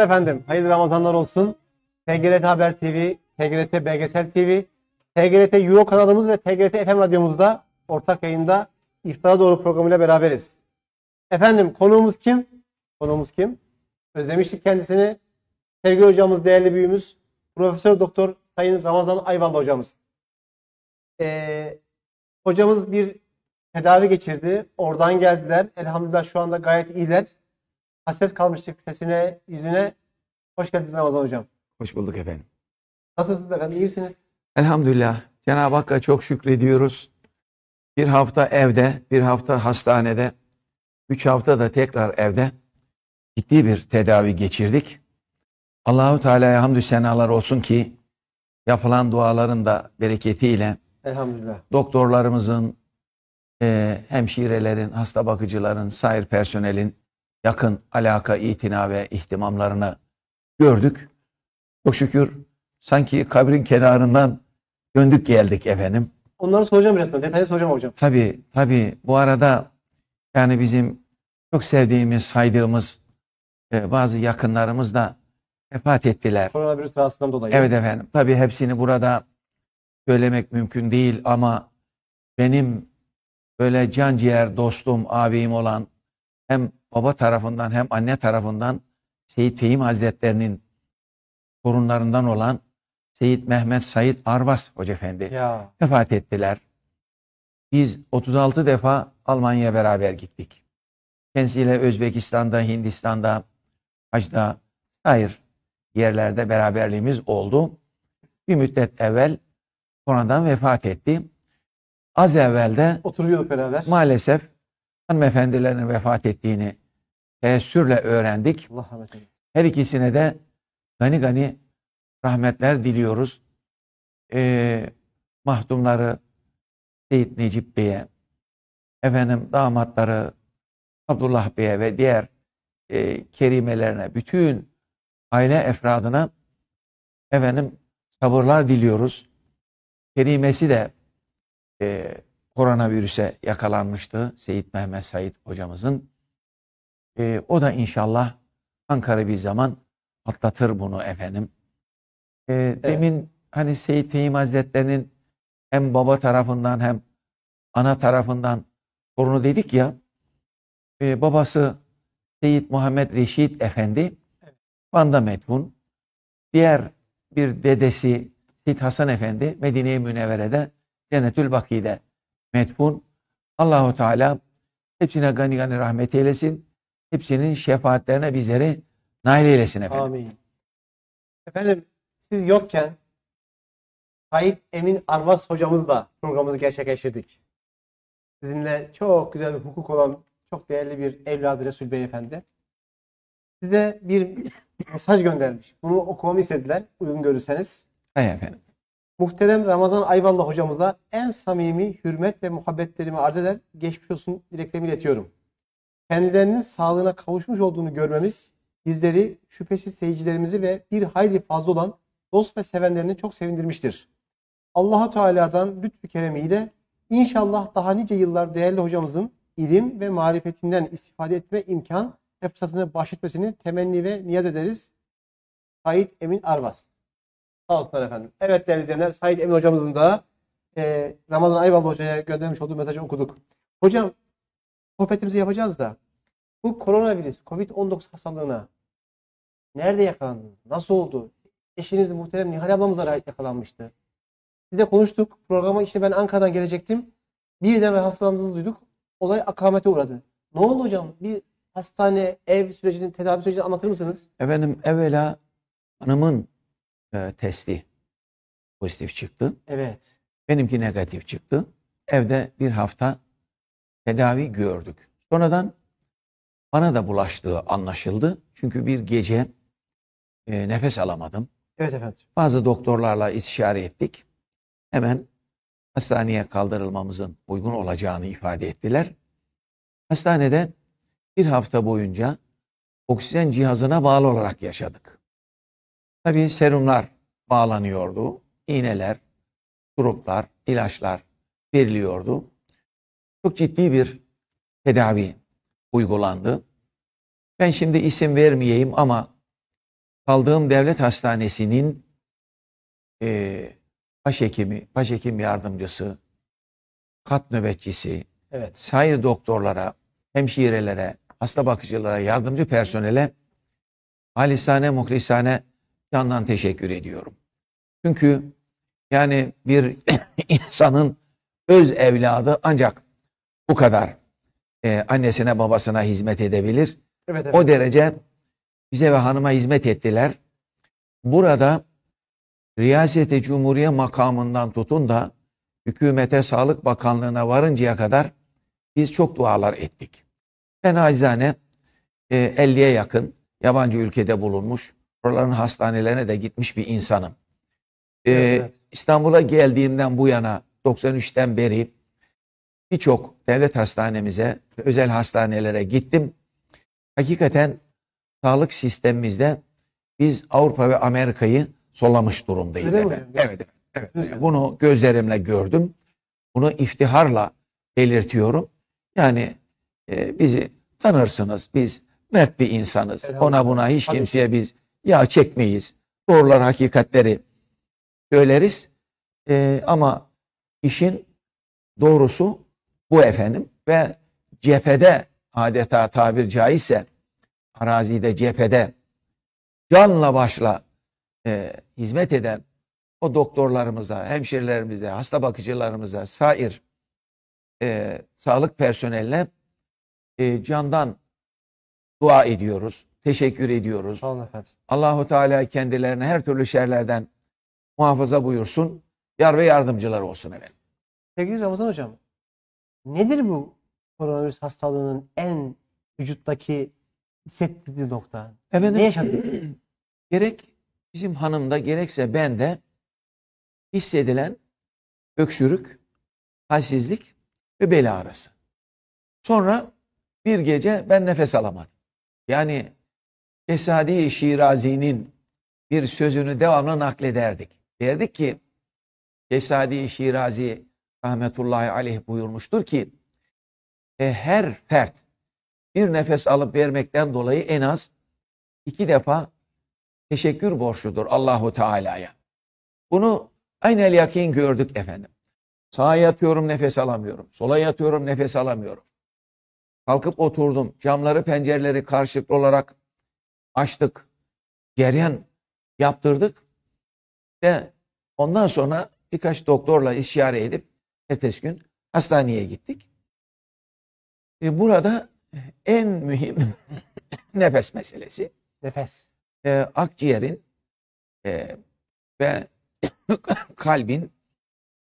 efendim. Hayırlı Ramazanlar olsun. TGRT Haber TV, TGRT Belgesel TV, TGRT Euro kanalımız ve TGRT FM radyomuzda ortak yayında İftara Doğru programıyla beraberiz. Efendim konuğumuz kim? Konuğumuz kim? Özlemiştik kendisini. Sevgili hocamız, değerli büyüğümüz, Profesör Doktor Sayın Ramazan Ayvalı hocamız. Ee, hocamız bir tedavi geçirdi. Oradan geldiler. Elhamdülillah şu anda gayet iyiler. Hasret kalmıştık sesine, yüzüne. Hoş geldiniz Ramazan hocam. Hoş bulduk efendim. Nasılsınız efendim? İyi misiniz? Elhamdülillah. Cenab-ı Hakk'a çok şükrediyoruz. Bir hafta evde, bir hafta hastanede, üç hafta da tekrar evde ciddi bir tedavi geçirdik. Allahu Teala'ya hamdü senalar olsun ki yapılan duaların da bereketiyle Elhamdülillah. doktorlarımızın, e, hemşirelerin, hasta bakıcıların, sair personelin yakın alaka, itina ve ihtimamlarını gördük. Çok şükür sanki kabrin kenarından döndük geldik efendim. Onları soracağım sonra. Detaylı soracağım hocam. Tabii tabii bu arada yani bizim çok sevdiğimiz, saydığımız e, bazı yakınlarımız da vefat ettiler. Koronavirüs rahatsızlığından dolayı. Evet efendim. Tabii hepsini burada söylemek mümkün değil ama benim böyle can ciğer dostum, abim olan hem baba tarafından hem anne tarafından Seyit Fehim Hazretlerinin torunlarından olan Seyit Mehmet Said Arbas Hoca Efendi Ya. vefat ettiler. Biz 36 defa Almanya'ya beraber gittik. Kendisiyle Özbekistan'da, Hindistan'da, Hacda, hayır yerlerde beraberliğimiz oldu. Bir müddet evvel sonradan vefat etti. Az evvel de Oturuyorduk beraber. maalesef hanımefendilerin vefat ettiğini teessürle öğrendik. Allah rahmet eylesin. Her ikisine de gani gani rahmetler diliyoruz. Ee, mahdumları Seyit Necip Bey'e, efendim damatları Abdullah Bey'e ve diğer e, kerimelerine, bütün aile efradına efendim sabırlar diliyoruz. Kerimesi de e, koronavirüse yakalanmıştı Seyit Mehmet Said hocamızın. E, o da inşallah Ankara bir zaman atlatır bunu efendim. E, Demin hani Seyit Fehim Hazretleri'nin hem baba tarafından hem ana tarafından torunu dedik ya e, babası Seyit Muhammed Reşit Efendi Van'da metfun. Diğer bir dedesi Seyit Hasan Efendi Medine-i Münevvere'de Cennetül Baki'de metfun. Allahu Teala hepsine gani gani rahmet eylesin. Hepsinin şefaatlerine bizleri nail eylesin efendim. Amin. Efendim siz yokken Said Emin Arvas hocamızla programımızı gerçekleştirdik. Sizinle çok güzel bir hukuk olan çok değerli bir evladı Resul Beyefendi. Size bir mesaj göndermiş. Bunu okumamı istediler. Uygun görürseniz. Hay efendim. Muhterem Ramazan Ayvallah hocamıza en samimi hürmet ve muhabbetlerimi arz eder. Geçmiş olsun dileklerimi iletiyorum. Kendilerinin sağlığına kavuşmuş olduğunu görmemiz bizleri şüphesiz seyircilerimizi ve bir hayli fazla olan dost ve sevenlerini çok sevindirmiştir. Allahu Teala'dan lütfü keremiyle inşallah daha nice yıllar değerli hocamızın ilim ve marifetinden istifade etme imkan ve fırsatını bahşetmesini temenni ve niyaz ederiz. Said Emin Arvas. Sağ olsunlar efendim. Evet değerli izleyenler Said Emin hocamızın da e, Ramazan Ayvalı hocaya göndermiş olduğu mesajı okuduk. Hocam sohbetimizi yapacağız da bu koronavirüs COVID-19 hastalığına nerede yakalandınız? Nasıl oldu? Eşiniz muhterem Nihal ablamız da yakalanmıştı. Biz de konuştuk. Programa işte ben Ankara'dan gelecektim. Birden rahatsızlandığınızı duyduk. Olay akamete uğradı. Ne oldu hocam? Bir hastane, ev sürecini, tedavi sürecini anlatır mısınız? Efendim evvela hanımın e, testi pozitif çıktı. Evet. Benimki negatif çıktı. Evde bir hafta tedavi gördük. Sonradan bana da bulaştığı anlaşıldı. Çünkü bir gece e, nefes alamadım. Evet efendim. Bazı doktorlarla istişare ettik. Hemen hastaneye kaldırılmamızın uygun olacağını ifade ettiler. Hastanede bir hafta boyunca oksijen cihazına bağlı olarak yaşadık. Tabii serumlar bağlanıyordu. iğneler, gruplar, ilaçlar veriliyordu. Çok ciddi bir tedavi uygulandı. Ben şimdi isim vermeyeyim ama kaldığım devlet hastanesinin e, başhekimi, başhekim yardımcısı, kat nöbetçisi, Evet. sair doktorlara, hemşirelere, hasta bakıcılara, yardımcı personele halisane, muhlisane yandan teşekkür ediyorum. Çünkü yani bir insanın öz evladı ancak bu kadar e, annesine babasına hizmet edebilir. Evet, evet. O derece bize ve hanıma hizmet ettiler. Burada Riyaseti Cumhuriye makamından tutun da hükümete Sağlık Bakanlığı'na varıncaya kadar biz çok dualar ettik. Ben acizane e, 50'ye yakın yabancı ülkede bulunmuş, oraların hastanelerine de gitmiş bir insanım. E, evet. İstanbul'a geldiğimden bu yana 93'ten beri birçok devlet hastanemize, özel hastanelere gittim. Hakikaten sağlık sistemimizde biz Avrupa ve Amerika'yı solamış durumdayız. Evet, evet, evet. Bunu gözlerimle gördüm. Bunu iftiharla belirtiyorum. Yani e, bizi tanırsınız. Biz mert bir insanız. Ona buna hiç kimseye biz yağ çekmeyiz. Doğrular, hakikatleri söyleriz. E, ama işin doğrusu bu efendim ve cephede adeta tabir caizse arazide cephede canla başla e, hizmet eden o doktorlarımıza, hemşirelerimize, hasta bakıcılarımıza, sair e, sağlık personeline e, candan dua ediyoruz. Teşekkür ediyoruz. Sağ olun efendim. Allahu Teala kendilerine her türlü şerlerden muhafaza buyursun. Yar ve yardımcılar olsun efendim. Sevgili Ramazan hocam, nedir bu koronavirüs hastalığının en vücuttaki hissettirdiği nokta? Efendim, Ne yaşadık? gerek bizim hanımda gerekse bende hissedilen öksürük, halsizlik ve bel ağrısı. Sonra bir gece ben nefes alamadım. Yani Esadi Şirazi'nin bir sözünü devamlı naklederdik. Derdik ki Esadi Şirazi rahmetullahi aleyh buyurmuştur ki e, her fert bir nefes alıp vermekten dolayı en az iki defa teşekkür borçludur Allahu Teala'ya. Bunu aynel yakin gördük efendim. Sağa yatıyorum nefes alamıyorum. Sola yatıyorum nefes alamıyorum. Kalkıp oturdum. Camları pencereleri karşılıklı olarak açtık. Ceryan yaptırdık. Ve ondan sonra birkaç doktorla istişare edip ertesi gün hastaneye gittik. E, burada en mühim nefes meselesi Nefes. e, akciğerin e, ve kalbin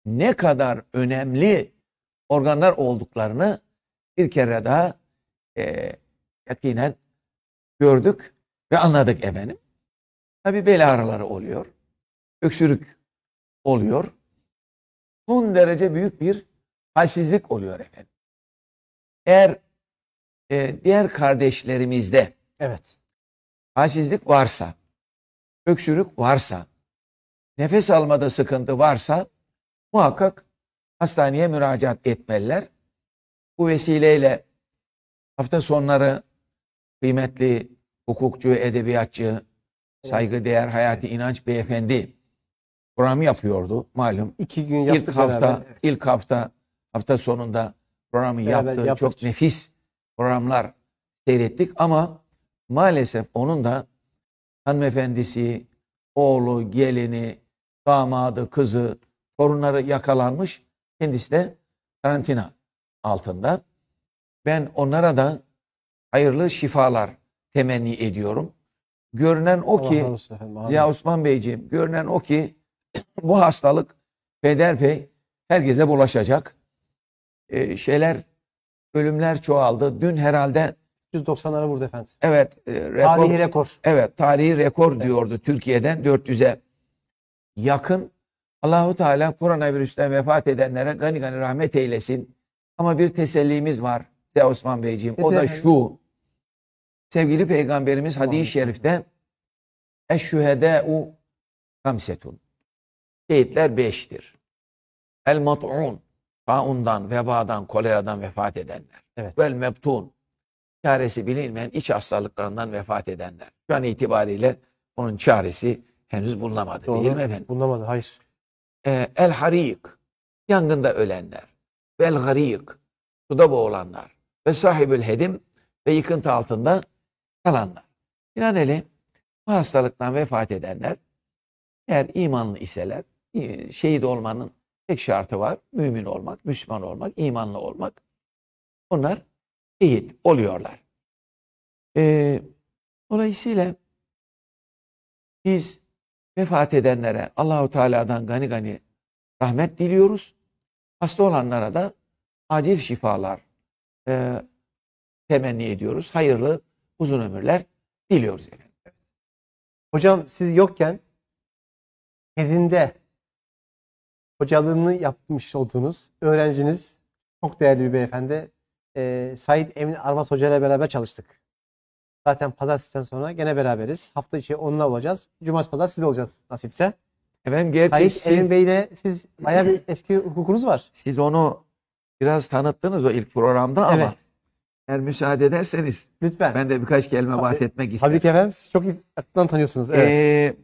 ne kadar önemli organlar olduklarını bir kere daha e, yakinen gördük ve anladık efendim. Tabi bel ağrıları oluyor. Öksürük oluyor. Son derece büyük bir halsizlik oluyor efendim. Eğer e, diğer kardeşlerimizde Evet. halsizlik varsa, öksürük varsa, nefes almada sıkıntı varsa muhakkak hastaneye müracaat etmeliler. Bu vesileyle hafta sonları kıymetli hukukçu, edebiyatçı, saygıdeğer Hayati İnanç Beyefendi program yapıyordu malum. İki gün yaptık İlk hafta, beraber. İlk hafta, hafta sonunda programı Beraber yaptı. yaptık. Çok nefis programlar seyrettik ama maalesef onun da hanımefendisi, oğlu, gelini, damadı, kızı, torunları yakalanmış. Kendisi de karantina altında. Ben onlara da hayırlı şifalar temenni ediyorum. Görünen o Allah ki. Amin. Ziya Osman Beyciğim görünen o ki bu hastalık peyderpey herkese bulaşacak. Ee, şeyler ölümler çoğaldı. Dün herhalde 190'lara vurdu efendim. evet e, rekor Tarihi rekor. evet tarihi rekor diyordu Türkiye'den 400'e yakın. Allahu Teala koronavirüsten vefat edenlere gani gani rahmet eylesin. Ama bir tesellimiz var Ziya Osman Beyciğim. O da şu. Sevgili Peygamberimiz hadis-i şerifte Eşşühedâ'u kamsetun. Şehitler beştir. El mat'un. Taundan, vebadan, koleradan vefat edenler. Evet. Vel mebtun. Çaresi bilinmeyen iç hastalıklarından vefat edenler. Şu an itibariyle onun çaresi henüz bulunamadı değil mi efendim? Bulunamadı. Hayır. Ee, el harik, yangında ölenler. Vel garik, suda boğulanlar. Ve sahibül hedim ve yıkıntı altında kalanlar. Binaenaleyh bu hastalıktan vefat edenler eğer imanlı iseler şehit olmanın tek şartı var. Mümin olmak, Müslüman olmak, imanlı olmak. Onlar şehit oluyorlar. Ee, dolayısıyla biz vefat edenlere Allahu Teala'dan gani gani rahmet diliyoruz. Hasta olanlara da acil şifalar e, temenni ediyoruz. Hayırlı uzun ömürler diliyoruz efendim. Hocam siz yokken tezinde hocalığını yapmış olduğunuz öğrenciniz çok değerli bir beyefendi. Ee, Said Emin Armas Hoca ile beraber çalıştık. Zaten pazartesiden sonra gene beraberiz. Hafta içi onunla olacağız. Cumartesi pazar siz olacağız nasipse. Efendim gerçi siz, Emin Bey ile siz bayağı bir eski hukukunuz var. siz onu biraz tanıttınız o ilk programda ama Evet. eğer müsaade ederseniz Lütfen. ben de birkaç kelime Tabii- bahsetmek isterim. Tabii ki efendim siz çok iyi tanıyorsunuz. Evet. Ee,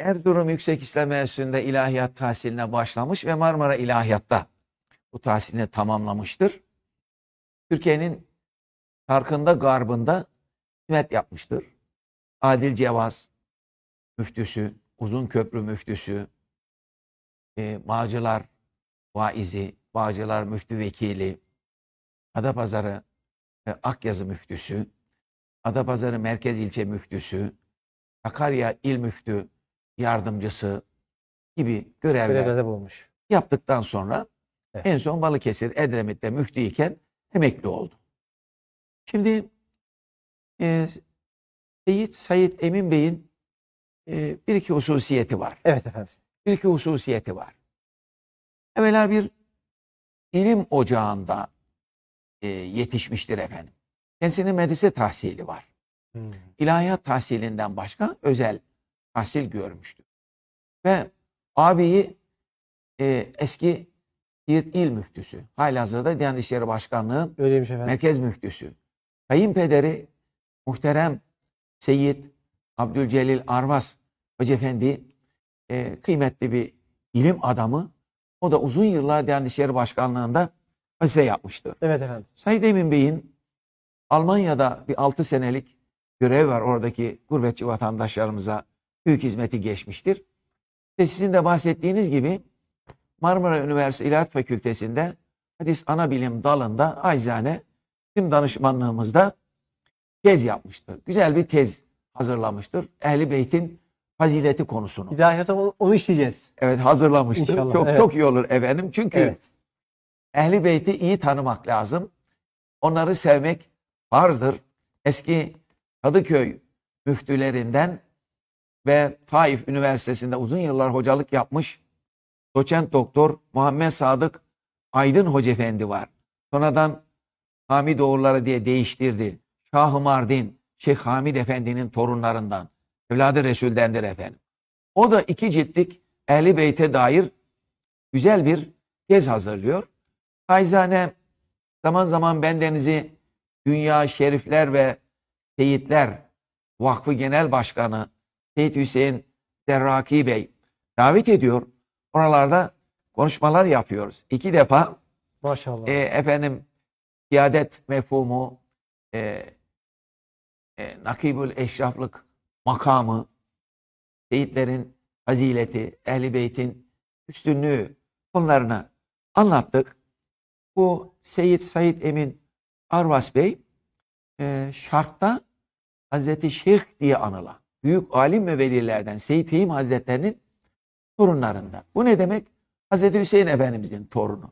Erzurum Yüksek İslam Enstitüsü'nde ilahiyat tahsiline başlamış ve Marmara İlahiyat'ta bu tahsilini tamamlamıştır. Türkiye'nin şarkında garbında hizmet yapmıştır. Adil Cevaz müftüsü, Uzun Köprü müftüsü, e, Bağcılar vaizi, Bağcılar müftü vekili, Adapazarı e, Akyazı müftüsü, Adapazarı Merkez İlçe müftüsü, Sakarya İl Müftü Yardımcısı gibi görevler Görevlerde bulunmuş. yaptıktan sonra Evet. en son Balıkesir Edremit'te müftüyken emekli oldu. Şimdi e, Seyit Said Emin Bey'in e, bir iki hususiyeti var. Evet efendim. Bir iki hususiyeti var. Evvela bir ilim ocağında e, yetişmiştir efendim. Kendisinin medrese tahsili var. Hmm. İlahiyat tahsilinden başka özel tahsil görmüştür. Ve abiyi e, eski Siirt İl Müftüsü, halihazırda Diyanet İşleri Başkanlığı Öyleymiş efendim. Merkez Müftüsü. Kayınpederi muhterem Seyyid Abdülcelil Arvas Hoca Efendi e, kıymetli bir ilim adamı. O da uzun yıllar Diyanet İşleri Başkanlığı'nda vazife yapmıştır. Evet efendim. Said Emin Bey'in Almanya'da bir 6 senelik görev var oradaki gurbetçi vatandaşlarımıza büyük hizmeti geçmiştir. Ve sizin de bahsettiğiniz gibi Marmara Üniversitesi İlahiyat Fakültesi'nde hadis ana bilim dalında acizane bizim danışmanlığımızda tez yapmıştır. Güzel bir tez hazırlamıştır. Ehli Beyt'in fazileti konusunu. İlahiyata onu işleyeceğiz. Evet hazırlamıştır. İnşallah, çok evet. çok iyi olur efendim. Çünkü Evet. Ehli Beyt'i iyi tanımak lazım. Onları sevmek farzdır. Eski Kadıköy müftülerinden ve Taif Üniversitesi'nde uzun yıllar hocalık yapmış doçent doktor Muhammed Sadık Aydın Hoca Efendi var. Sonradan Hamidoğulları diye değiştirdi. Şah-ı Mardin, Şeyh Hamid Efendi'nin torunlarından. Evladı Resul'dendir efendim. O da iki ciltlik Ehli Beyt'e dair güzel bir tez hazırlıyor. Hayzane zaman zaman bendenizi Dünya Şerifler ve Seyitler Vakfı Genel Başkanı Seyit Hüseyin Derraki Bey davet ediyor. Oralarda konuşmalar yapıyoruz. İki defa Maşallah. e, efendim siyadet mefhumu, e, e, nakibül eşraflık makamı, seyitlerin fazileti, ehli beytin üstünlüğü bunlarını anlattık. Bu Seyyid Said Emin Arvas Bey e, şarkta Hazreti Şeyh diye anılan büyük alim ve velilerden Seyyid Fehim Hazretlerinin torunlarından. Bu ne demek? Hazreti Hüseyin Efendimizin torunu.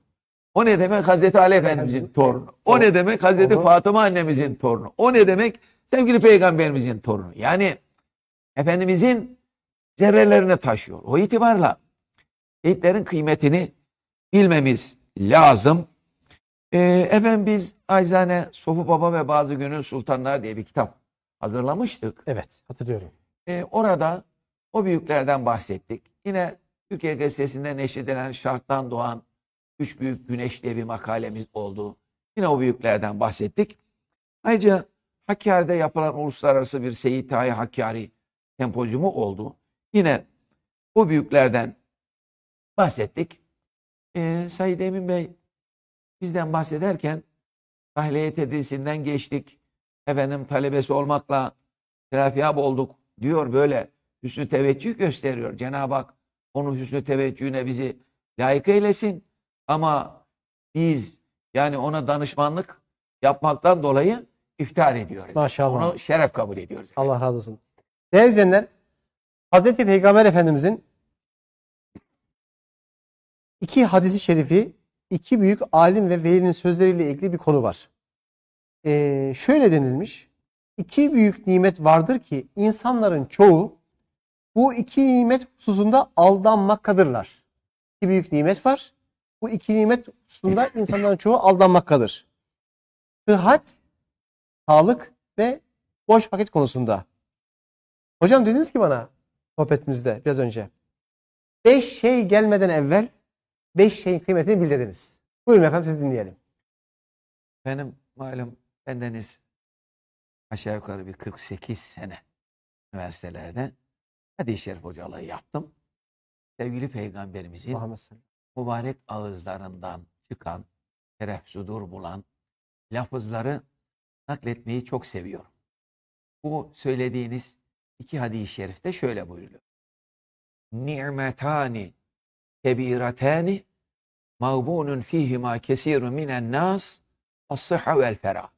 O ne demek? Hazreti Ali Efendimizin torunu. O ne demek? Hazreti Fatıma annemizin torunu. O ne demek? Sevgili Peygamberimizin torunu. Yani Efendimizin zerrelerine taşıyor. O itibarla şehitlerin kıymetini bilmemiz lazım. Ee, efendim biz Ayzane Sofu Baba ve Bazı Gönül Sultanlar diye bir kitap hazırlamıştık. Evet hatırlıyorum. Ee, orada o büyüklerden bahsettik. Yine Türkiye Gazetesi'nde neşredilen Şarktan Doğan Üç Büyük Güneş diye bir makalemiz oldu. Yine o büyüklerden bahsettik. Ayrıca Hakkari'de yapılan uluslararası bir Seyyid Tahi Hakkari sempozyumu oldu. Yine bu büyüklerden bahsettik. Ee, Said Emin Bey bizden bahsederken tahliye tedrisinden geçtik. Efendim talebesi olmakla terafiyab olduk diyor böyle hüsnü teveccüh gösteriyor. Cenab-ı Hak onun hüsnü teveccühüne bizi layık eylesin. Ama biz yani ona danışmanlık yapmaktan dolayı iftihar ediyoruz. Maşallah. Onu şeref kabul ediyoruz. Allah razı olsun. Değerli izleyenler, Hazreti Peygamber Efendimizin iki hadisi şerifi, iki büyük alim ve velinin sözleriyle ilgili bir konu var. Ee, şöyle denilmiş, iki büyük nimet vardır ki insanların çoğu bu iki nimet hususunda aldanmaktadırlar. İki büyük nimet var. Bu iki nimet hususunda insanların çoğu aldanmaktadır. Sıhhat, sağlık ve boş vakit konusunda. Hocam dediniz ki bana sohbetimizde biraz önce. Beş şey gelmeden evvel beş şeyin kıymetini bil dediniz. Buyurun efendim sizi dinleyelim. Benim malum bendeniz aşağı yukarı bir 48 sene üniversitelerde hadis-i şerif hocalığı yaptım. Sevgili Peygamberimizin mübarek ağızlarından çıkan, şeref sudur bulan lafızları nakletmeyi çok seviyorum. Bu söylediğiniz iki hadis-i şerifte şöyle buyuruyor. Ni'metani kebiratani mağbunun fihima kesirun minen nas as-sıhha vel ferah.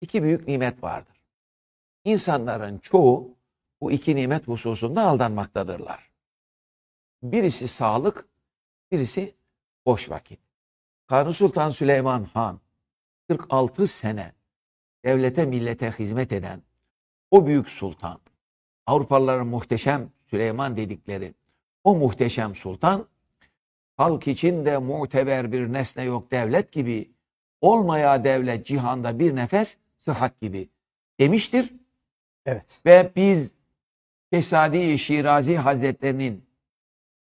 İki büyük nimet vardır. İnsanların çoğu bu iki nimet hususunda aldanmaktadırlar. Birisi sağlık, birisi boş vakit. Kanuni Sultan Süleyman Han 46 sene devlete millete hizmet eden o büyük sultan, Avrupalıların muhteşem Süleyman dedikleri o muhteşem sultan, halk için de muteber bir nesne yok devlet gibi, olmaya devlet cihanda bir nefes sıhhat gibi demiştir. Evet. Ve biz Şehzade-i Şirazi Hazretlerinin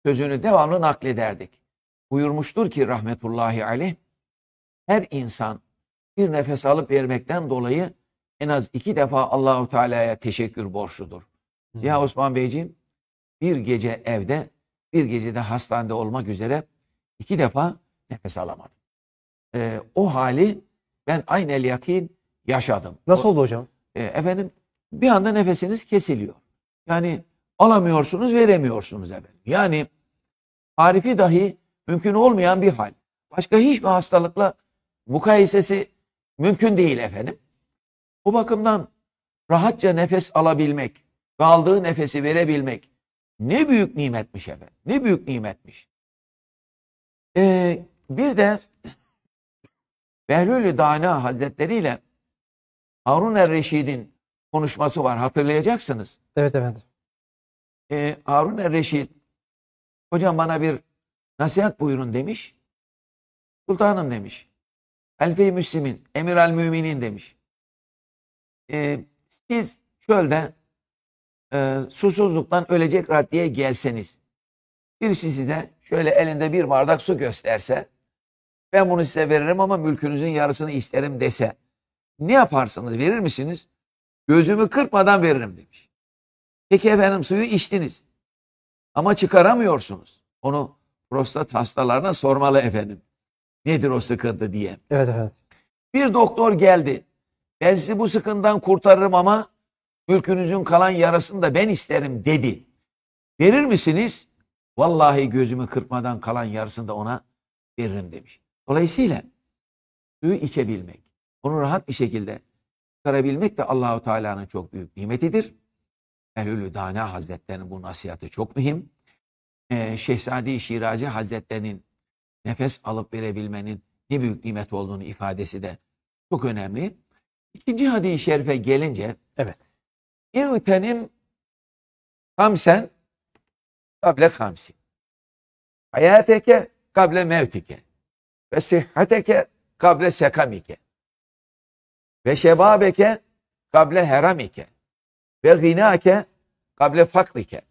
sözünü devamlı naklederdik. Buyurmuştur ki rahmetullahi aleyh, her insan bir nefes alıp vermekten dolayı en az iki defa Allahu Teala'ya teşekkür borçludur. Ya Osman Beyciğim bir gece evde bir gece de hastanede olmak üzere iki defa nefes alamadım. Ee, o hali ben aynel yakin yaşadım. Nasıl oldu hocam? E, efendim bir anda nefesiniz kesiliyor. Yani alamıyorsunuz, veremiyorsunuz efendim. Yani tarifi dahi mümkün olmayan bir hal. Başka hiçbir hastalıkla mukayesesi mümkün değil efendim. Bu bakımdan rahatça nefes alabilmek ve aldığı nefesi verebilmek ne büyük nimetmiş efendim. Ne büyük nimetmiş. Ee, bir de Behlül-i Dana Hazretleri ile Harun er-Reşid'in konuşması var hatırlayacaksınız. Evet efendim. Ee, Harun er-Reşid hocam bana bir nasihat buyurun demiş. Sultanım demiş. Halife-i Müslim'in, emir al müminin demiş. Ee, siz çölde e, susuzluktan ölecek raddeye gelseniz, birisi size şöyle elinde bir bardak su gösterse, ben bunu size veririm ama mülkünüzün yarısını isterim dese, ne yaparsınız, verir misiniz? Gözümü kırpmadan veririm demiş. Peki efendim suyu içtiniz ama çıkaramıyorsunuz. Onu prostat hastalarına sormalı efendim. Nedir o sıkıntı diye. Evet efendim. Bir doktor geldi. Ben sizi bu sıkıntıdan kurtarırım ama mülkünüzün kalan yarısını da ben isterim dedi. Verir misiniz? Vallahi gözümü kırpmadan kalan yarısını da ona veririm demiş. Dolayısıyla suyu içebilmek, onu rahat bir şekilde çıkarabilmek de Allahu Teala'nın çok büyük nimetidir. Ehlülü Dana Hazretlerinin bu nasihatı çok mühim. Ee, Şehzade-i Şirazi Hazretlerinin nefes alıp verebilmenin ne büyük nimet olduğunu ifadesi de çok önemli. İkinci hadis-i şerife gelince Evet. İğtenim hamsen kable hamsi. Hayateke kable mevtike. Ve sıhhateke kable sekamike. Ve şebabeke kable heramike. Ve gınake kable fakrike.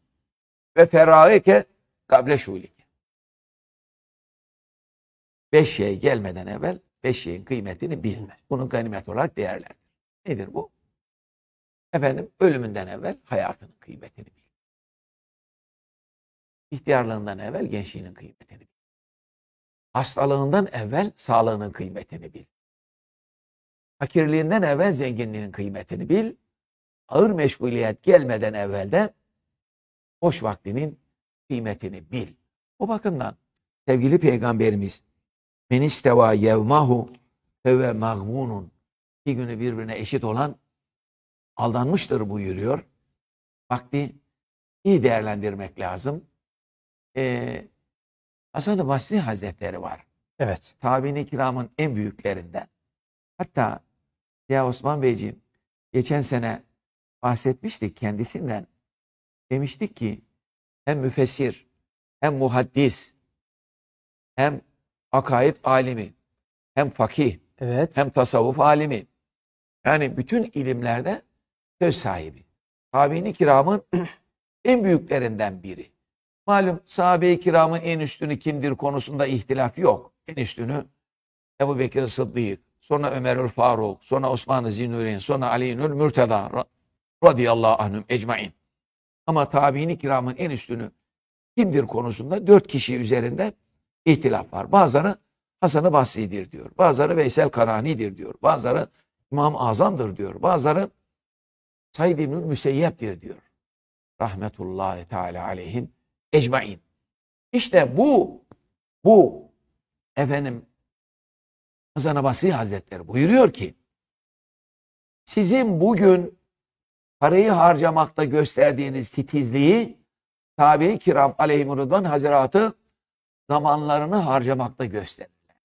Ve ferahike kable şulike. Beş şey gelmeden evvel beş şeyin kıymetini bilme. Bunu ganimet olarak değerlendir. Nedir bu? Efendim ölümünden evvel hayatının kıymetini bil. İhtiyarlığından evvel gençliğinin kıymetini bil. Hastalığından evvel sağlığının kıymetini bil. Fakirliğinden evvel zenginliğinin kıymetini bil. Ağır meşguliyet gelmeden evvel de boş vaktinin kıymetini bil. O bakımdan sevgili peygamberimiz men isteva yevmahu ve mağmunun iki günü birbirine eşit olan aldanmıştır buyuruyor. Vakti iyi değerlendirmek lazım. Ee, Hasan-ı Basri Hazretleri var. Evet. Tabi'in kiramın en büyüklerinden. Hatta ya Osman Beyciğim geçen sene bahsetmiştik kendisinden. Demiştik ki hem müfessir hem muhaddis hem akaid alimi hem fakih Evet. hem tasavvuf alimi. Yani bütün ilimlerde söz sahibi. Tabi'in kiramın en büyüklerinden biri. Malum sahabe-i kiramın en üstünü kimdir konusunda ihtilaf yok. En üstünü Ebu Bekir Sıddık, sonra Ömerül Faruk, sonra Osman-ı Zinurin, sonra Ali'nül Mürteda ra- radıyallahu anhüm ecmain. Ama tabi'in kiramın en üstünü kimdir konusunda dört kişi üzerinde ihtilaf var. Bazıları Hasan-ı Basri'dir diyor. Bazıları Veysel Karani'dir diyor. Bazıları İmam Azam'dır diyor. Bazıları Said İbnül Müseyyep'tir diyor. Rahmetullahi Teala aleyhim ecmain. İşte bu bu efendim Hasan-ı Basri Hazretleri buyuruyor ki sizin bugün parayı harcamakta gösterdiğiniz titizliği tabi-i kiram aleyhim rıdvan hazaratı zamanlarını harcamakta gösterirler.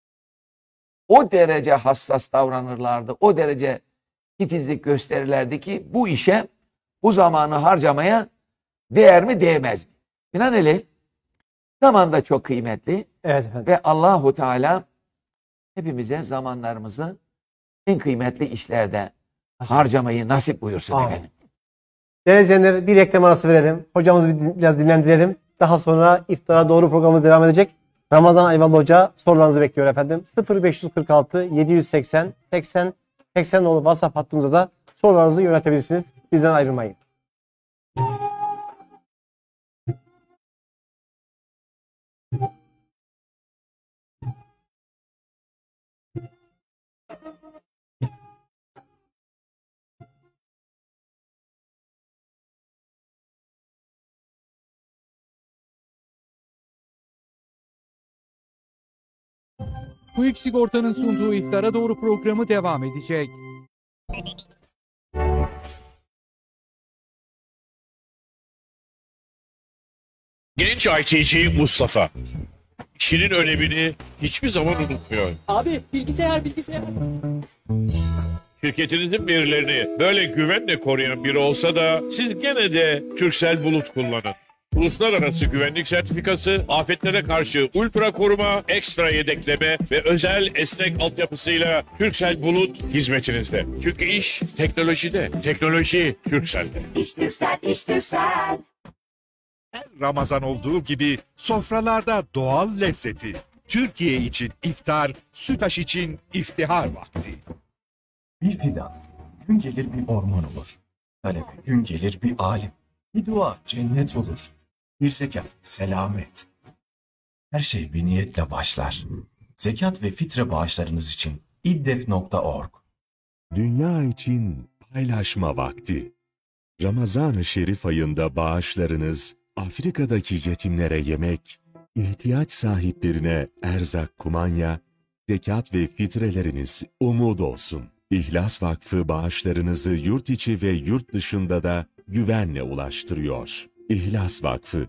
O derece hassas davranırlardı. O derece titizlik gösterirlerdi ki bu işe bu zamanı harcamaya değer mi değmez mi? Binaenaleyh zaman da çok kıymetli Evet efendim. ve Allahu Teala hepimize zamanlarımızı en kıymetli işlerde harcamayı nasip buyursun Amin. efendim. Değerli izleyenler bir reklam arası verelim. Hocamızı bir- biraz dinlendirelim. Daha sonra iftara doğru programımız devam edecek. Ramazan Ayvalı Hoca sorularınızı bekliyor efendim. 0546 780 80 80 nolu WhatsApp hattımıza da sorularınızı yöneltebilirsiniz. Bizden ayrılmayın. TÜİK Sigorta'nın sunduğu İftara Doğru programı devam edecek. Genç ITC Mustafa. İşinin önemini hiçbir zaman unutmuyor. Abi bilgisayar bilgisayar. Şirketinizin verilerini böyle güvenle koruyan biri olsa da siz gene de Türksel Bulut kullanın. Uluslararası güvenlik sertifikası, afetlere karşı ultra koruma, ekstra yedekleme ve özel esnek altyapısıyla Türksel Bulut hizmetinizde. Çünkü iş teknolojide, teknoloji Türksel'de. İştirsel, iştirsel. Ramazan olduğu gibi sofralarda doğal lezzeti. Türkiye için iftar, Sütaş için iftihar vakti. Bir fidan, gün gelir bir orman olur. Talebe gün gelir bir alim. Bir dua cennet olur. Bir zekat selamet. Her şey bir niyetle başlar. Zekat ve fitre bağışlarınız için iddef.org Dünya için paylaşma vakti. Ramazan-ı Şerif ayında bağışlarınız Afrika'daki yetimlere yemek, ihtiyaç sahiplerine erzak kumanya, zekat ve fitreleriniz umut olsun. İhlas Vakfı bağışlarınızı yurt içi ve yurt dışında da güvenle ulaştırıyor. İhlas Vakfı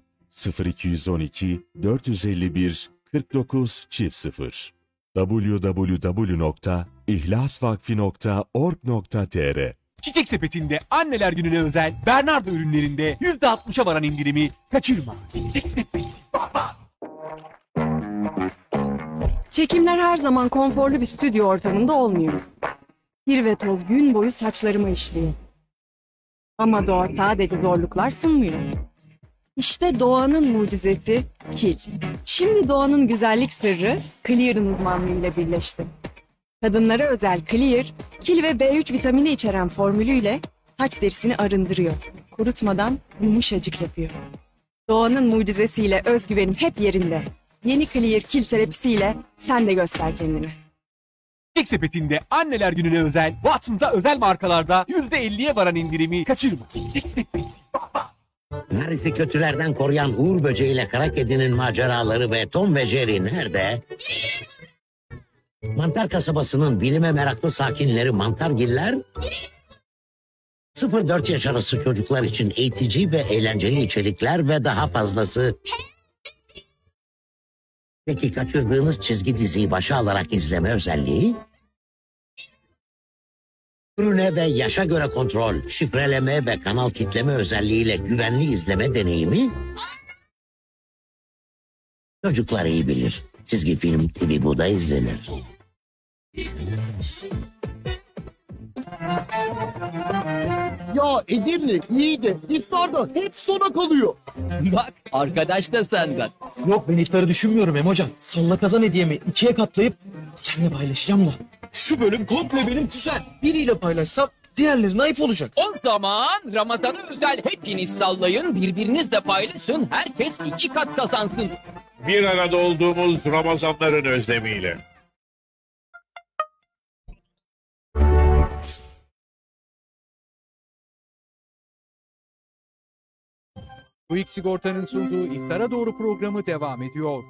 0212 451 49 0 www.ihlasvakfi.org.tr Çiçek sepetinde anneler gününe özel Bernardo ürünlerinde %60'a varan indirimi kaçırma. Çiçek sepeti. Çekimler her zaman konforlu bir stüdyo ortamında olmuyor. Kir ve toz gün boyu saçlarıma işliyor. Ama doğa sadece zorluklar sunmuyor. İşte doğanın mucizesi kil. Şimdi doğanın güzellik sırrı Clear'ın uzmanlığıyla birleşti. Kadınlara özel Clear, kil ve B3 vitamini içeren formülüyle saç derisini arındırıyor. Kurutmadan yumuşacık yapıyor. Doğanın mucizesiyle özgüvenim hep yerinde. Yeni Clear Kill terapisiyle sen de göster kendini. Çiçek sepetinde anneler gününe özel Watson's'a özel markalarda %50'ye varan indirimi kaçırma. Paris'i kötülerden koruyan Uğur böceğiyle kara kedinin maceraları ve Tom ve Jerry nerede? Mantar kasabasının bilime meraklı sakinleri mantargiller 0-4 yaş arası çocuklar için eğitici ve eğlenceli içerikler ve daha fazlası. Peki kaçırdığınız çizgi diziyi başa alarak izleme özelliği? Ürüne ve yaşa göre kontrol, şifreleme ve kanal kitleme özelliğiyle güvenli izleme deneyimi? Çocuklar iyi bilir. Çizgi film TV Bu'da izlenir. Ya Edirne iyi de iftarda hep sona kalıyor. Bak arkadaş da senden. Yok ben iftarı düşünmüyorum Emocan. Salla kazan hediyemi ikiye katlayıp seninle paylaşacağım da. Şu bölüm komple benim kuzen. Biriyle paylaşsam diğerlerine ayıp olacak. O zaman Ramazan'a özel hepiniz sallayın, birbirinizle paylaşın, herkes iki kat kazansın. Bir arada olduğumuz Ramazanların özlemiyle. Quick Sigorta'nın sunduğu İftara Doğru programı devam ediyor.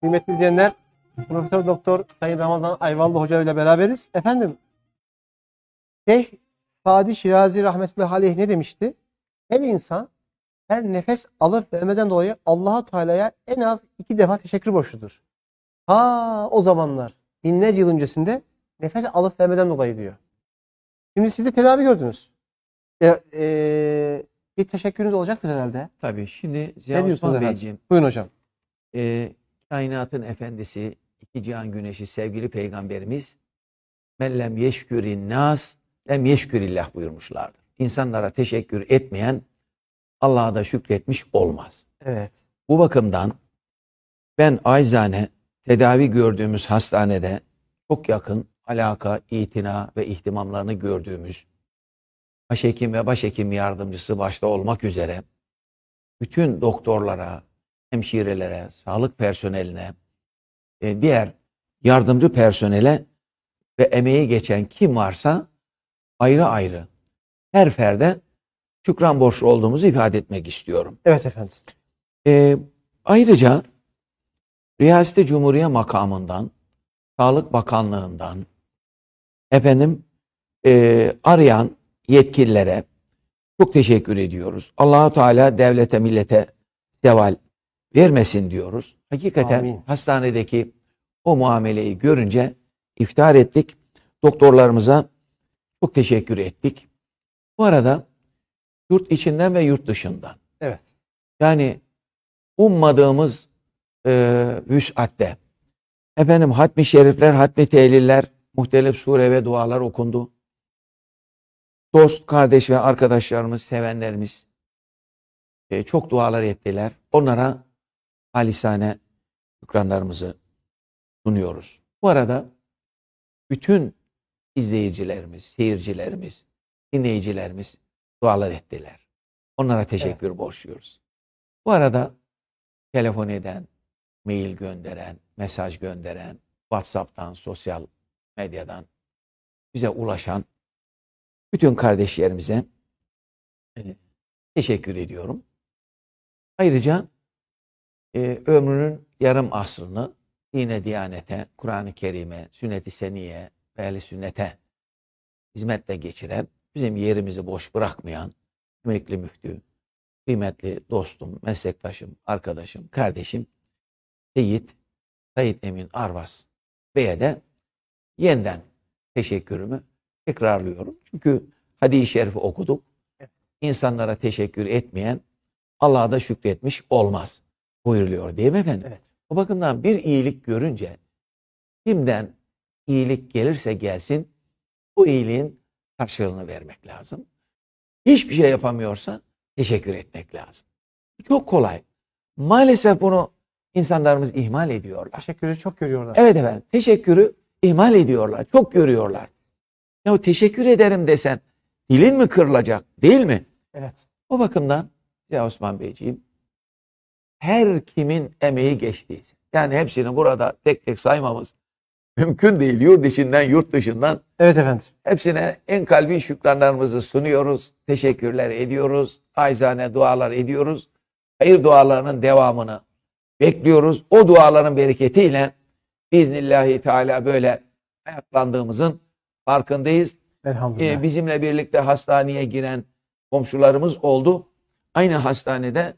Kıymetli izleyenler, Profesör Doktor Sayın Ramazan Ayvalı Hoca ile beraberiz. Efendim, Şeyh Sadi Şirazi rahmetullahi aleyh ne demişti? Her insan her nefes alıp vermeden dolayı Allahu Teala'ya en az iki defa teşekkür borçludur. Ha o zamanlar binlerce yıl öncesinde nefes alıp vermeden dolayı diyor. Şimdi siz de tedavi gördünüz. E, e, bir teşekkürünüz olacaktır herhalde. Tabii şimdi Ziya Ne Osman? Beyciğim, Buyurun hocam. E, kainatın efendisi, iki cihan güneşi, sevgili peygamberimiz mellem yeşkürin nas lem yeşkürillah buyurmuşlardır. İnsanlara teşekkür etmeyen Allah'a da şükretmiş olmaz. Evet. Bu bakımdan ben acizane tedavi gördüğümüz hastanede çok yakın alaka, itina ve ihtimamlarını gördüğümüz başhekim ve başhekim yardımcısı başta olmak üzere bütün doktorlara, hemşirelere, sağlık personeline, e, diğer yardımcı personele ve emeği geçen kim varsa ayrı ayrı her ferde şükran borçlu olduğumuzu ifade etmek istiyorum. Evet efendim. E, ayrıca Riyaseti Cumhuriye makamından, Sağlık Bakanlığından, efendim e, arayan yetkililere çok teşekkür ediyoruz. Allahu Teala devlete millete zeval vermesin diyoruz. Hakikaten Amin. hastanedeki o muameleyi görünce iftar ettik. Doktorlarımıza çok teşekkür ettik. Bu arada yurt içinden ve yurt dışından Evet. yani ummadığımız e, vüs'atte efendim hatmi şerifler, hatmi tehliller, muhtelif sure ve dualar okundu. Dost, kardeş ve arkadaşlarımız, sevenlerimiz e, çok dualar ettiler. Onlara halisane şükranlarımızı sunuyoruz. Bu arada bütün izleyicilerimiz, seyircilerimiz, dinleyicilerimiz dualar ettiler. Onlara teşekkür borçluyuz. Bu arada telefon eden, mail gönderen, mesaj gönderen, WhatsApp'tan, sosyal medyadan bize ulaşan bütün kardeşlerimize e, teşekkür ediyorum. Ayrıca e, ömrünün yarım asrını dine, diyanete, Kur'an-ı Kerim'e, sünnet-i seniye ve ehl sünnete hizmetle geçiren, bizim yerimizi boş bırakmayan emekli müftü, kıymetli dostum, meslektaşım, arkadaşım, kardeşim Seyit Said Emin Arvas Bey'e de yeniden teşekkürümü tekrarlıyorum. Çünkü hadis-i şerifi okuduk. İnsanlara teşekkür etmeyen Allah'a da şükretmiş olmaz buyuruluyor değil mi efendim? Evet. O bakımdan bir iyilik görünce kimden iyilik gelirse gelsin o iyiliğin karşılığını vermek lazım. Hiçbir şey yapamıyorsa teşekkür etmek lazım. Çok kolay. Maalesef bunu insanlarımız ihmal ediyorlar. Teşekkürü çok görüyorlar. Evet efendim. Teşekkürü ihmal ediyorlar. Çok görüyorlar. Ya teşekkür ederim desen dilin mi kırılacak? Değil mi? Evet. O bakımdan ya Osman Beyciğim her kimin emeği geçtiyse yani hepsini burada tek tek saymamız mümkün değil. Yurt içinden yurt dışından Evet efendim. hepsine en kalbi şükranlarımızı sunuyoruz. Teşekkürler ediyoruz. Aizane dualar ediyoruz. Hayır dualarının devamını bekliyoruz. O duaların bereketiyle biiznillahü teala böyle ayaklandığımızın farkındayız. Elhamdülillah. Ee, bizimle birlikte hastaneye giren komşularımız oldu. Aynı hastanede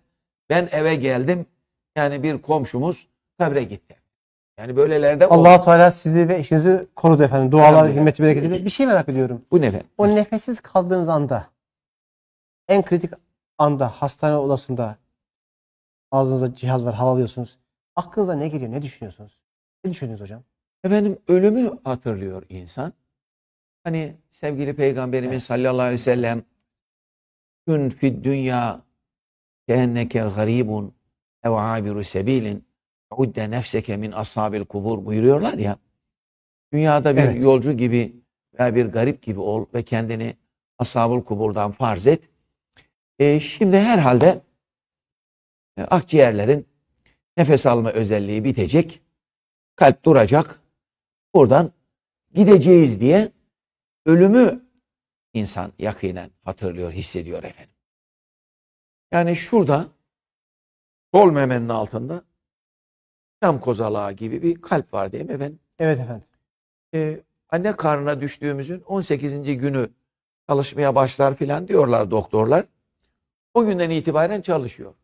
ben eve geldim. Yani bir komşumuz kabre gitti. Yani böylelerde allah Teala sizi ve eşinizi korudu efendim. Dualar, Elhamdülillah. himmeti, bereketiyle. Bir şey merak ediyorum. Bu ne efendim? O nefessiz kaldığınız anda, en kritik anda hastane odasında ağzınızda cihaz var, hava alıyorsunuz. Aklınıza ne geliyor, ne düşünüyorsunuz? Ne düşünüyorsunuz hocam? Efendim ölümü hatırlıyor insan. Hani sevgili Peygamberimiz sallallahu aleyhi ve sellem Kün fid dünya keenneke garibun ev abiru sebilin udde nefseke min ashabil kubur buyuruyorlar ya. Dünyada bir Evet. yolcu gibi veya bir garip gibi ol ve kendini ashabul kuburdan farz et. E, şimdi herhalde e, akciğerlerin nefes alma özelliği bitecek. Kalp duracak. Buradan gideceğiz diye ölümü insan yakinen hatırlıyor, hissediyor efendim. Yani şurada sol memenin altında cam kozalağı gibi bir kalp var değil mi efendim? Evet efendim. Ee, anne karnına düştüğümüzün 18. günü çalışmaya başlar filan diyorlar doktorlar. O günden itibaren çalışıyor.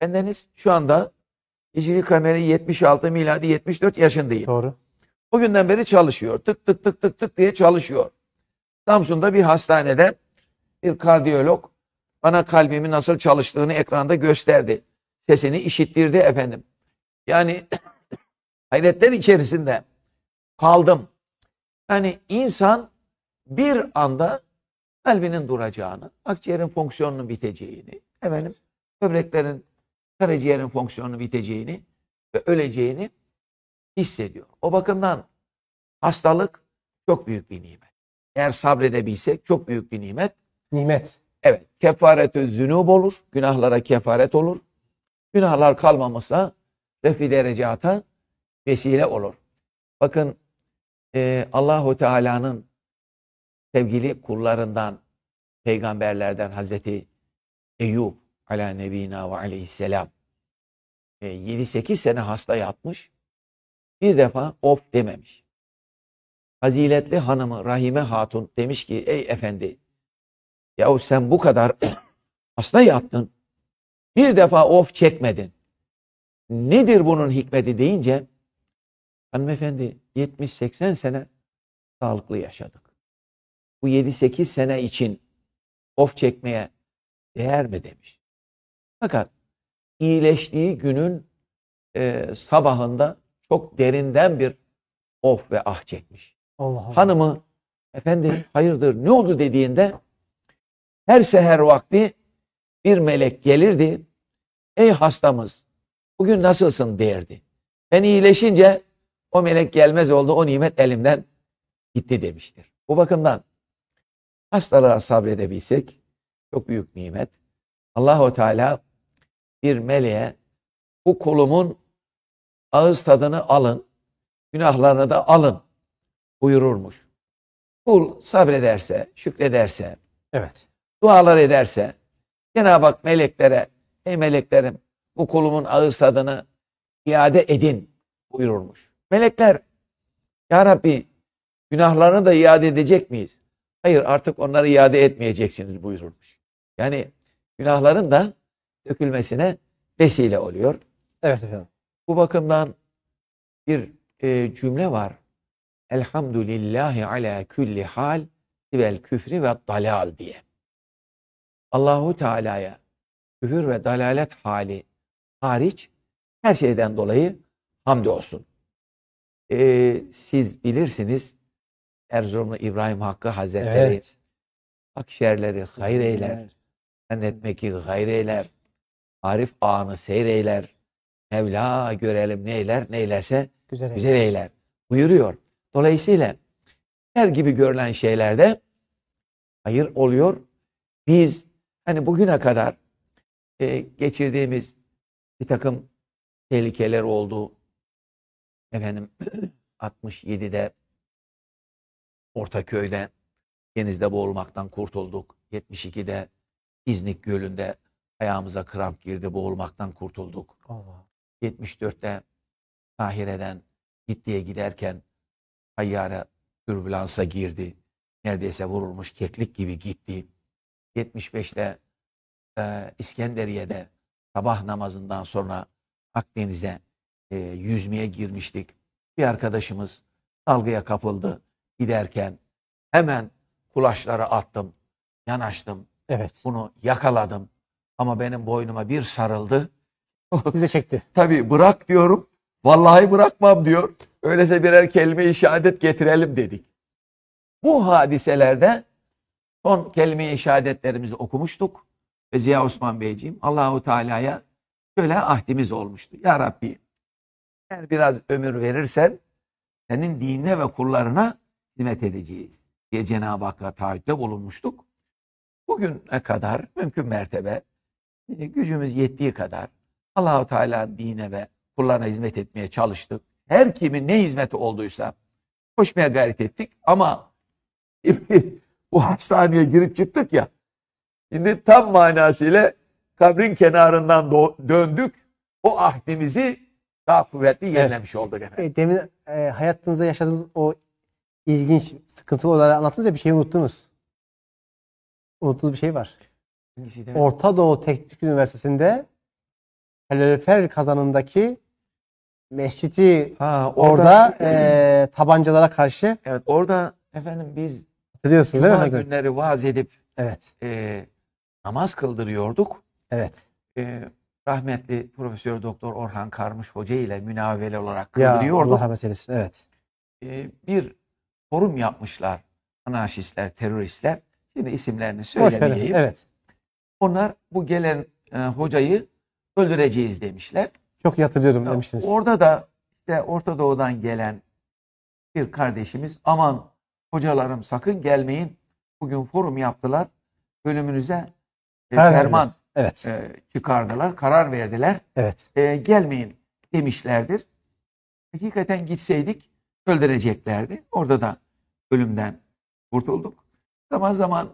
Bendeniz şu anda Hicri kameri 76 miladi 74 yaşındayım. Doğru. O günden beri çalışıyor. Tık tık tık tık tık diye çalışıyor. Samsun'da bir hastanede bir kardiyolog bana kalbimin nasıl çalıştığını ekranda gösterdi. Sesini işittirdi efendim. Yani hayretler içerisinde kaldım. Yani insan bir anda kalbinin duracağını, akciğerin fonksiyonunun biteceğini, efendim böbreklerin, karaciğerin fonksiyonunun biteceğini ve öleceğini hissediyor. O bakımdan hastalık çok büyük bir nimet. Eğer sabredebilsek çok büyük bir nimet. Nimet. Evet, kefaretü zünub olur, günahlara kefaret olur. Günahlar kalmamışsa refi derecata vesile olur. Bakın e, Allahu Teala'nın sevgili kullarından, peygamberlerden Hazreti Eyüp ala nebina ve aleyhisselam e, 7-8 sene hasta yatmış. Bir defa of dememiş. Faziletli hanımı Rahime Hatun demiş ki ey efendi yahu sen bu kadar hasta yattın. Bir defa of çekmedin. Nedir bunun hikmeti deyince hanımefendi 70-80 sene sağlıklı yaşadık. Bu 7-8 sene için of çekmeye değer mi demiş. Fakat iyileştiği günün e, sabahında çok derinden bir of ve ah çekmiş. Allah Allah. Hanımı efendi hayırdır ne oldu dediğinde her seher vakti bir melek gelirdi. Ey hastamız bugün nasılsın derdi. Ben iyileşince o melek gelmez oldu o nimet elimden gitti demiştir. Bu bakımdan hastalığa sabredebilsek çok büyük nimet. Allahu Teala bir meleğe bu kulumun ağız tadını alın, günahlarını da alın buyururmuş. Kul sabrederse, şükrederse, Evet. Dualar ederse, Cenab-ı Hak meleklere, ey meleklerim bu kulumun ağız tadını iade edin buyururmuş. Melekler, Ya Rabbi günahlarını da iade edecek miyiz? Hayır artık onları iade etmeyeceksiniz buyururmuş. Yani günahların da dökülmesine vesile oluyor. Evet efendim. Bu bakımdan bir e, cümle var. Elhamdülillahi ala külli hal vel küfri ve dalal diye. Allahu Teala'ya küfür ve dalalet hali hariç her şeyden dolayı hamdolsun. E, siz bilirsiniz Erzurumlu İbrahim Hakkı Hazretleri Evet. Akşerleri hayır eyler. Zannetmeki gayr eyler. Arif anı seyreyler. Mevla görelim neyler, neylerse Güzel. güzel eyler. Buyuruyor. Dolayısıyla her gibi görülen şeylerde hayır oluyor. Biz hani bugüne kadar e, geçirdiğimiz bir takım tehlikeler oldu. Efendim 67'de Ortaköy'de denizde boğulmaktan kurtulduk. 72'de İznik Gölü'nde ayağımıza kramp girdi boğulmaktan kurtulduk. Allah. 74'te Kahire'den Gitti'ye giderken tayyare türbülansa girdi. Neredeyse vurulmuş keklik gibi gitti. 75'te e, İskenderiye'de sabah namazından sonra Akdeniz'e e, yüzmeye girmiştik. Bir arkadaşımız dalgaya kapıldı giderken hemen kulaçları attım, yanaştım. Evet. Bunu yakaladım ama benim boynuma bir sarıldı. Size çekti. Tabii bırak diyorum. Vallahi bırakmam diyor. Öyleyse birer kelime-i şehadet getirelim dedik. Bu hadiselerde son kelime-i şehadetlerimizi okumuştuk. Ve Ziya Osman Beyciğim Allahu Teala'ya şöyle ahdimiz olmuştu. Ya Rabbi eğer biraz ömür verirsen senin dinine ve kullarına hizmet edeceğiz diye Cenab-ı Hakk'a taahhütte bulunmuştuk. Bugüne kadar mümkün mertebe e, gücümüz yettiği kadar Allahu Teala dine ve kullarına hizmet etmeye çalıştık. Her kimin ne hizmeti olduysa koşmaya gayret ettik ama bu hastaneye girip çıktık ya şimdi tam manasıyla kabrin kenarından döndük. O ahdimizi daha kuvvetli yenilemiş olduk efendim. E, demin e, hayatınızda yaşadığınız o ilginç, sıkıntılı olayları anlattınız ya bir şeyi unuttunuz. Unuttuğunuz bir şey var. Hangisiydi? Orta Doğu Teknik Üniversitesi'nde kalorifer kazanındaki mesciti Ha, orada e, tabancalara karşı Evet orada efendim biz hatırlıyorsunuz değil mi Cuma günleri vaaz edip Evet. e, namaz kıldırıyorduk. Evet. E, rahmetli Profesör Doktor Orhan Karmış Hoca ile münavele olarak Ya kıldırıyorduk. Allah rahmet eylesin. Evet. E, bir forum yapmışlar anarşistler, teröristler. Şimdi isimlerini söylemeyeyim. Evet. Onlar bu gelen e, hocayı öldüreceğiz demişler. Çok iyi hatırlıyorum Ya, demiştiniz. Orada da işte Orta Doğu'dan gelen bir kardeşimiz aman hocalarım sakın gelmeyin. Bugün forum yaptılar. Bölümünüze e, Karar ferman. Evet. e, çıkardılar. Karar verdiler. Evet. E, gelmeyin demişlerdir. Hakikaten gitseydik öldüreceklerdi. Orada da ölümden kurtulduk. Zaman zaman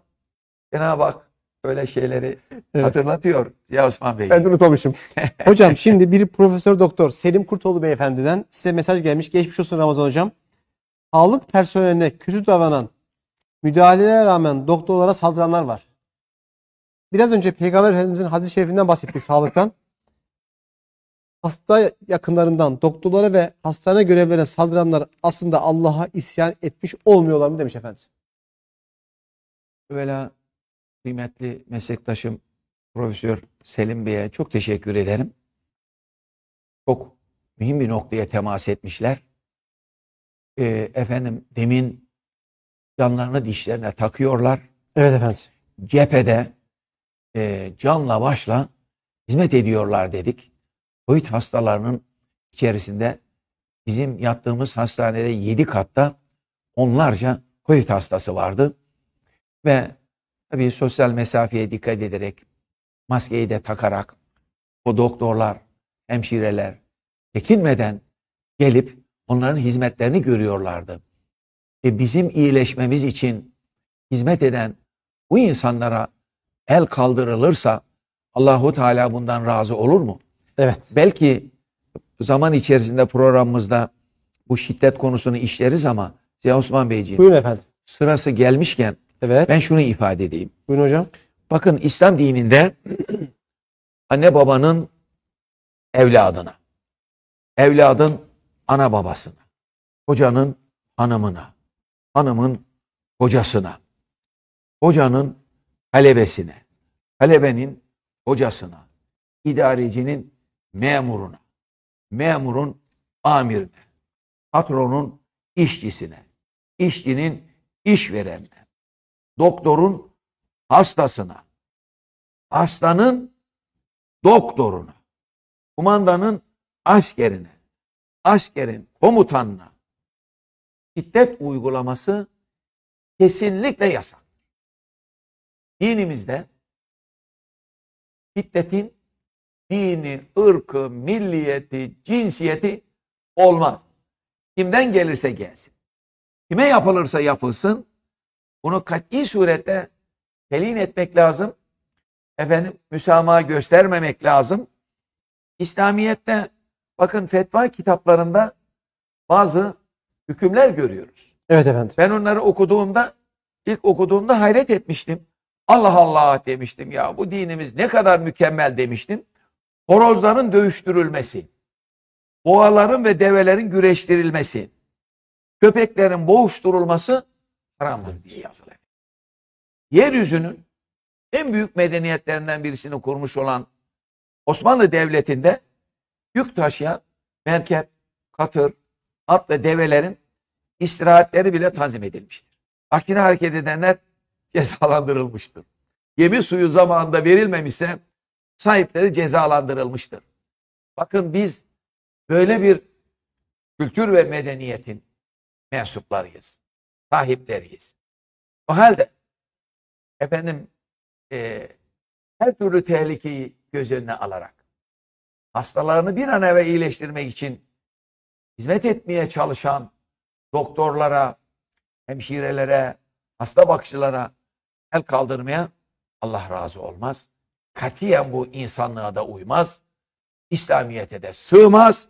Cenab-ı Hak böyle şeyleri Evet. hatırlatıyor. Ya Osman Bey. Ben de unutmamışım. hocam şimdi bir Profesör Doktor Selim Kurtoğlu beyefendiden size mesaj gelmiş. Geçmiş olsun Ramazan hocam. Sağlık personeline kötü davranan, müdahalelere rağmen doktorlara saldıranlar var. Biraz önce Peygamber Efendimizin hadis-i şerifinden bahsettik sağlıktan. Hasta yakınlarından doktorlara ve hastane görevlerine saldıranlar aslında Allah'a isyan etmiş olmuyorlar mı demiş efendim. Evvela kıymetli meslektaşım Profesör Selim Bey'e çok teşekkür ederim. Çok mühim bir noktaya temas etmişler. Ee, efendim demin canlarını dişlerine takıyorlar. Evet efendim. Cephede e, canla başla hizmet ediyorlar dedik. Covid hastalarının içerisinde bizim yattığımız hastanede 7 katta onlarca Covid hastası vardı. Ve tabii sosyal mesafeye dikkat ederek, maskeyi de takarak o doktorlar, hemşireler çekinmeden gelip onların hizmetlerini görüyorlardı. E bizim iyileşmemiz için hizmet eden bu insanlara el kaldırılırsa Allahu Teala bundan razı olur mu? Evet. Belki zaman içerisinde programımızda bu şiddet konusunu işleriz ama Ziya Osman Beyciğim Buyurun efendim. sırası gelmişken Evet. ben şunu ifade edeyim. Buyurun hocam. Bakın İslam dininde anne babanın evladına, evladın ana babasına, hocanın hanımına, hanımın hocasına, hocanın talebesine, talebenin hocasına, idarecinin memuruna, memurun amirine, patronun işçisine, işçinin işverenine, doktorun hastasına, hastanın doktoruna, kumandanın askerine, askerin komutanına şiddet uygulaması kesinlikle yasak. Dinimizde şiddetin dini, ırkı, milliyeti, cinsiyeti olmaz. Kimden gelirse gelsin. Kime yapılırsa yapılsın bunu kat'i surette telin etmek lazım. Efendim müsamaha göstermemek lazım. İslamiyet'te bakın fetva kitaplarında bazı hükümler görüyoruz. Evet efendim. Ben onları okuduğumda ilk okuduğumda hayret etmiştim. Allah Allah demiştim ya bu dinimiz ne kadar mükemmel demiştim. Horozların dövüştürülmesi, boğaların ve develerin güreştirilmesi, köpeklerin boğuşturulması haramdır diye yazılı. Yeryüzünün en büyük medeniyetlerinden birisini kurmuş olan Osmanlı Devleti'nde yük taşıyan merkep, katır, at ve develerin istirahatleri bile tanzim edilmiştir. Aksine hareket edenler cezalandırılmıştır. Gemi suyu zamanında verilmemişse sahipleri cezalandırılmıştır. Bakın biz böyle bir kültür ve medeniyetin mensuplarıyız. Sahipleriyiz. O halde efendim e, her türlü tehlikeyi göz önüne alarak hastalarını bir an evvel iyileştirmek için hizmet etmeye çalışan doktorlara, hemşirelere, hasta bakıcılara el kaldırmaya Allah razı olmaz. Katiyen bu insanlığa da uymaz. İslamiyete de sığmaz.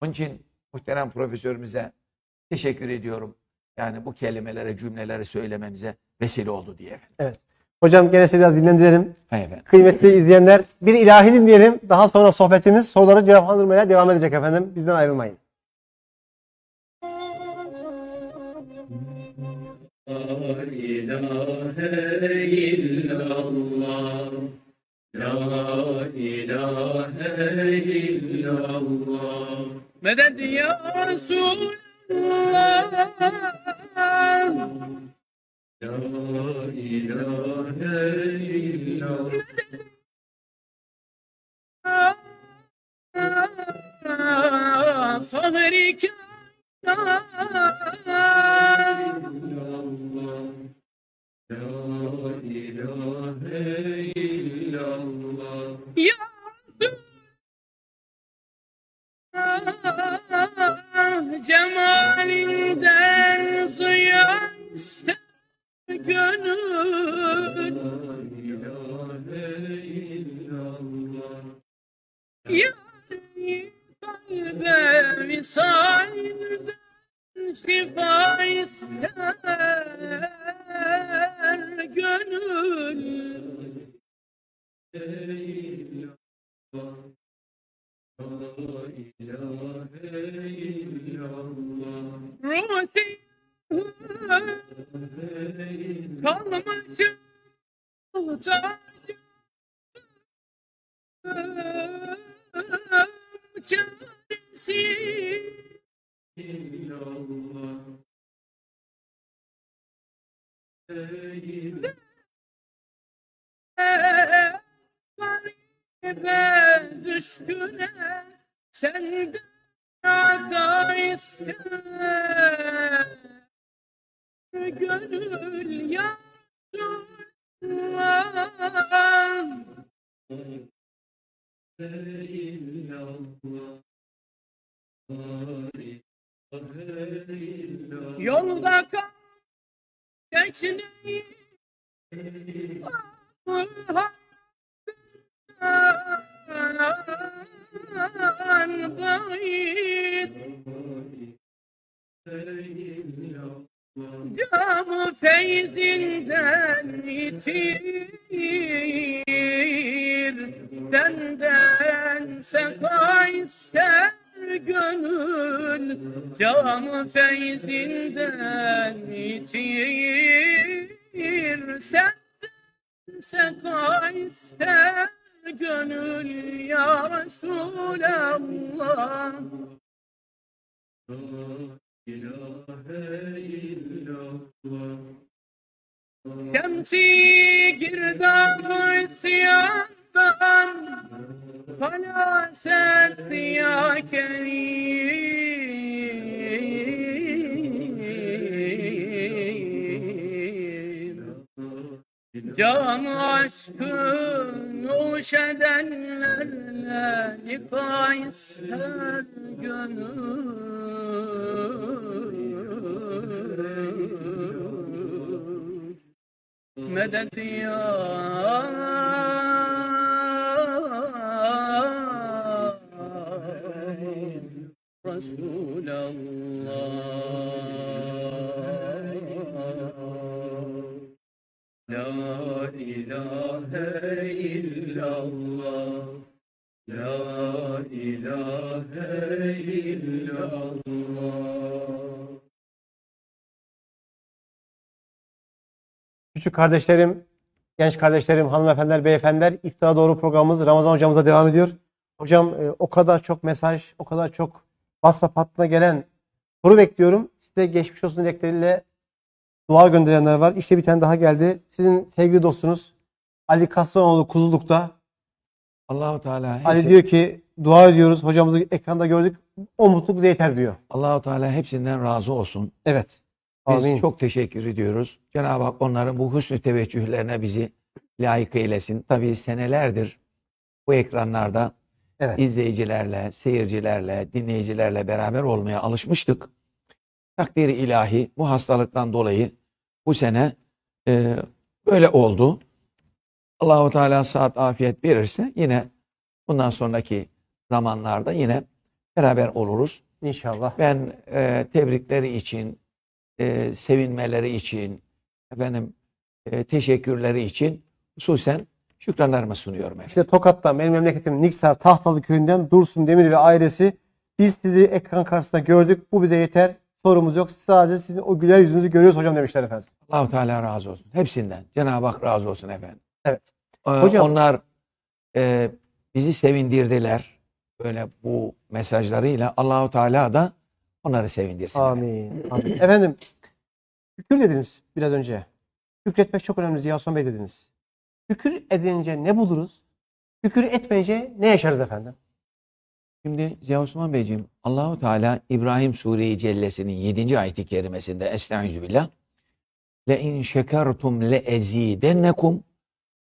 Onun için muhterem profesörümüze teşekkür ediyorum. Yani bu kelimelere, cümleleri söylememize vesile oldu diye. Evet. Hocam gene sizi biraz dinlendirelim. Hay efendim. Kıymetli izleyenler bir ilahi dinleyelim. Daha sonra sohbetimiz soruları cevaplandırmaya devam edecek efendim. Bizden ayrılmayın. La ilahe illallah La ilahe illallah Medet ya Resulallah La ilahe illallah Fahri Ya شيء Can aşkı nuş edenlerle Liqa ister gönül Medet ya Küçük kardeşlerim, genç kardeşlerim, hanımefendiler, beyefendiler, iftara doğru programımız Ramazan hocamıza devam ediyor. Hocam e, o kadar çok mesaj, o kadar çok WhatsApp hattına gelen soru bekliyorum. Size geçmiş olsun dilekleriyle dua gönderenler var. İşte bir tane daha geldi. Sizin sevgili dostunuz Ali Kaslanoğlu Kuzuluk'ta. Allahu Teala Ali hepsi- diyor ki dua ediyoruz. Hocamızı ekranda gördük. O mutluluk bize yeter diyor. Allahu Teala hepsinden razı olsun. Evet. Biz Amin. çok teşekkür ediyoruz. Cenab-ı Hak onların bu hüsnü teveccühlerine bizi layık eylesin. Tabii senelerdir bu ekranlarda Evet. izleyicilerle, seyircilerle, dinleyicilerle beraber olmaya alışmıştık. Takdiri ilahi bu hastalıktan dolayı bu sene e, böyle oldu. Allahu Teala saat afiyet verirse yine bundan sonraki zamanlarda yine beraber oluruz. İnşallah. Ben e, tebrikleri için, e, sevinmeleri için, efendim e, teşekkürleri için hususen şükranlarımı sunuyorum. efendim. İşte Tokat'tan benim memleketim Niksar Tahtalı köyünden Dursun Demir ve ailesi biz sizi ekran karşısında gördük. Bu bize yeter. Sorumuz yok. Sadece sizin o güler yüzünüzü görüyoruz hocam demişler efendim. Allahu Teala razı olsun. Hepsinden. Cenab-ı Hak razı olsun efendim. Evet. Ee, Hocam- Onlar e, bizi sevindirdiler. Böyle bu mesajlarıyla Allahu Teala da onları sevindirsin. Amin. Amin. Efendim şükür dediniz biraz önce. Şükretmek çok önemli Ziya Bey dediniz. Şükür edince ne buluruz? Şükür etmeyince ne yaşarız efendim? Şimdi Ziya Osman Beyciğim Allahu Teala İbrahim Sure-i Cellesi'nin 7. ayeti kerimesinde Estaizu Le in şekertum le ezidennekum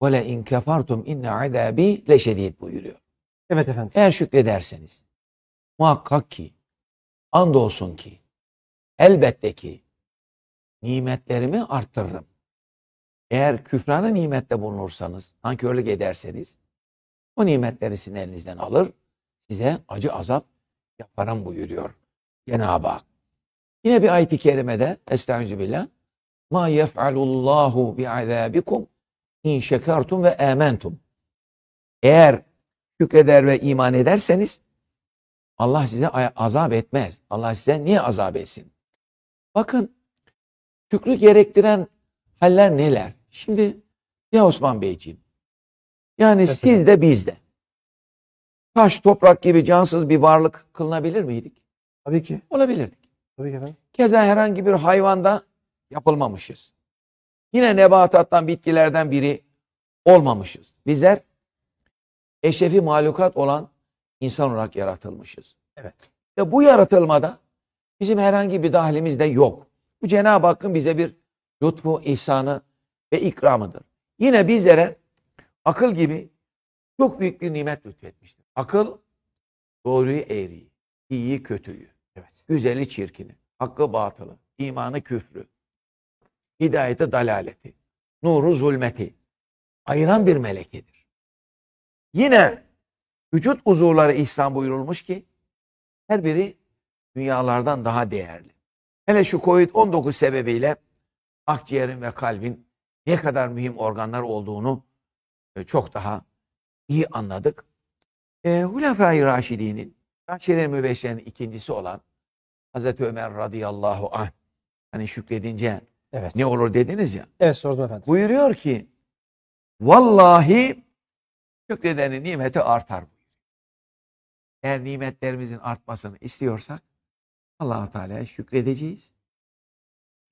ve le in kefertum inne azabi leşedid buyuruyor. Evet efendim. Eğer şükrederseniz muhakkak ki andolsun ki elbette ki nimetlerimi arttırırım. Eğer küfrana nimette bulunursanız, nankörlük ederseniz o nimetleri sizin elinizden alır, size acı azap yaparım buyuruyor Cenab-ı Hak. Yine bir ayet-i kerimede Estaizu billah Ma yef'alullahu bi'azabikum in şekertum ve amentum. Eğer şükreder ve iman ederseniz Allah size azap etmez. Allah size niye azap etsin? Bakın şükrü gerektiren haller neler? Şimdi ya Osman Beyciğim yani siz de biz de taş toprak gibi cansız bir varlık kılınabilir miydik? Tabii ki. Olabilirdik. Tabii ki efendim. Keza herhangi bir hayvanda yapılmamışız. Yine nebatattan, bitkilerden biri olmamışız. Bizler eşrefi mahlukat olan insan olarak yaratılmışız. Evet. Ve bu yaratılmada bizim herhangi bir dahlimiz de yok. Bu Cenab-ı Hakk'ın bize bir lütfu, ihsanı ve ikramıdır. Yine bizlere akıl gibi çok büyük bir nimet lütfetmiştir. Akıl doğruyu eğriyi, iyiyi kötüyü, Evet. güzeli çirkini, hakkı batılı, imanı küfrü, hidayeti dalaleti, nuru zulmeti ayıran bir melekedir. Yine vücut uzuvları ihsan buyurulmuş ki her biri dünyalardan daha değerli. Hele şu Covid-19 sebebiyle akciğerin ve kalbin ne kadar mühim organlar olduğunu e, çok daha iyi anladık. E, Hulefai Raşidi'nin, Raşidin Mübeşşer'in ikincisi olan Hazreti Ömer radıyallahu anh hani şükredince Evet. ne olur dediniz ya. Evet sordum efendim. Buyuruyor ki vallahi şükredenin nimeti artar. Eğer nimetlerimizin artmasını istiyorsak Allahu Teala'ya şükredeceğiz.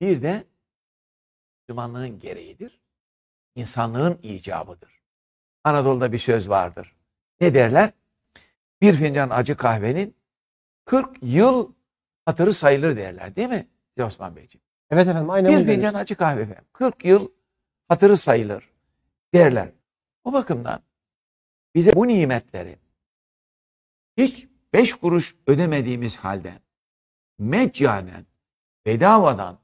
Bir de Müslümanlığın gereğidir. İnsanlığın icabıdır. Anadolu'da bir söz vardır. Ne derler? Bir fincan acı kahvenin 40 yıl hatırı sayılır derler değil mi Osman Beyciğim? Evet efendim aynen Bir fincan acı kahve efendim. 40 yıl hatırı sayılır derler. O bakımdan bize bu nimetleri hiç beş kuruş ödemediğimiz halde meccanen, bedavadan,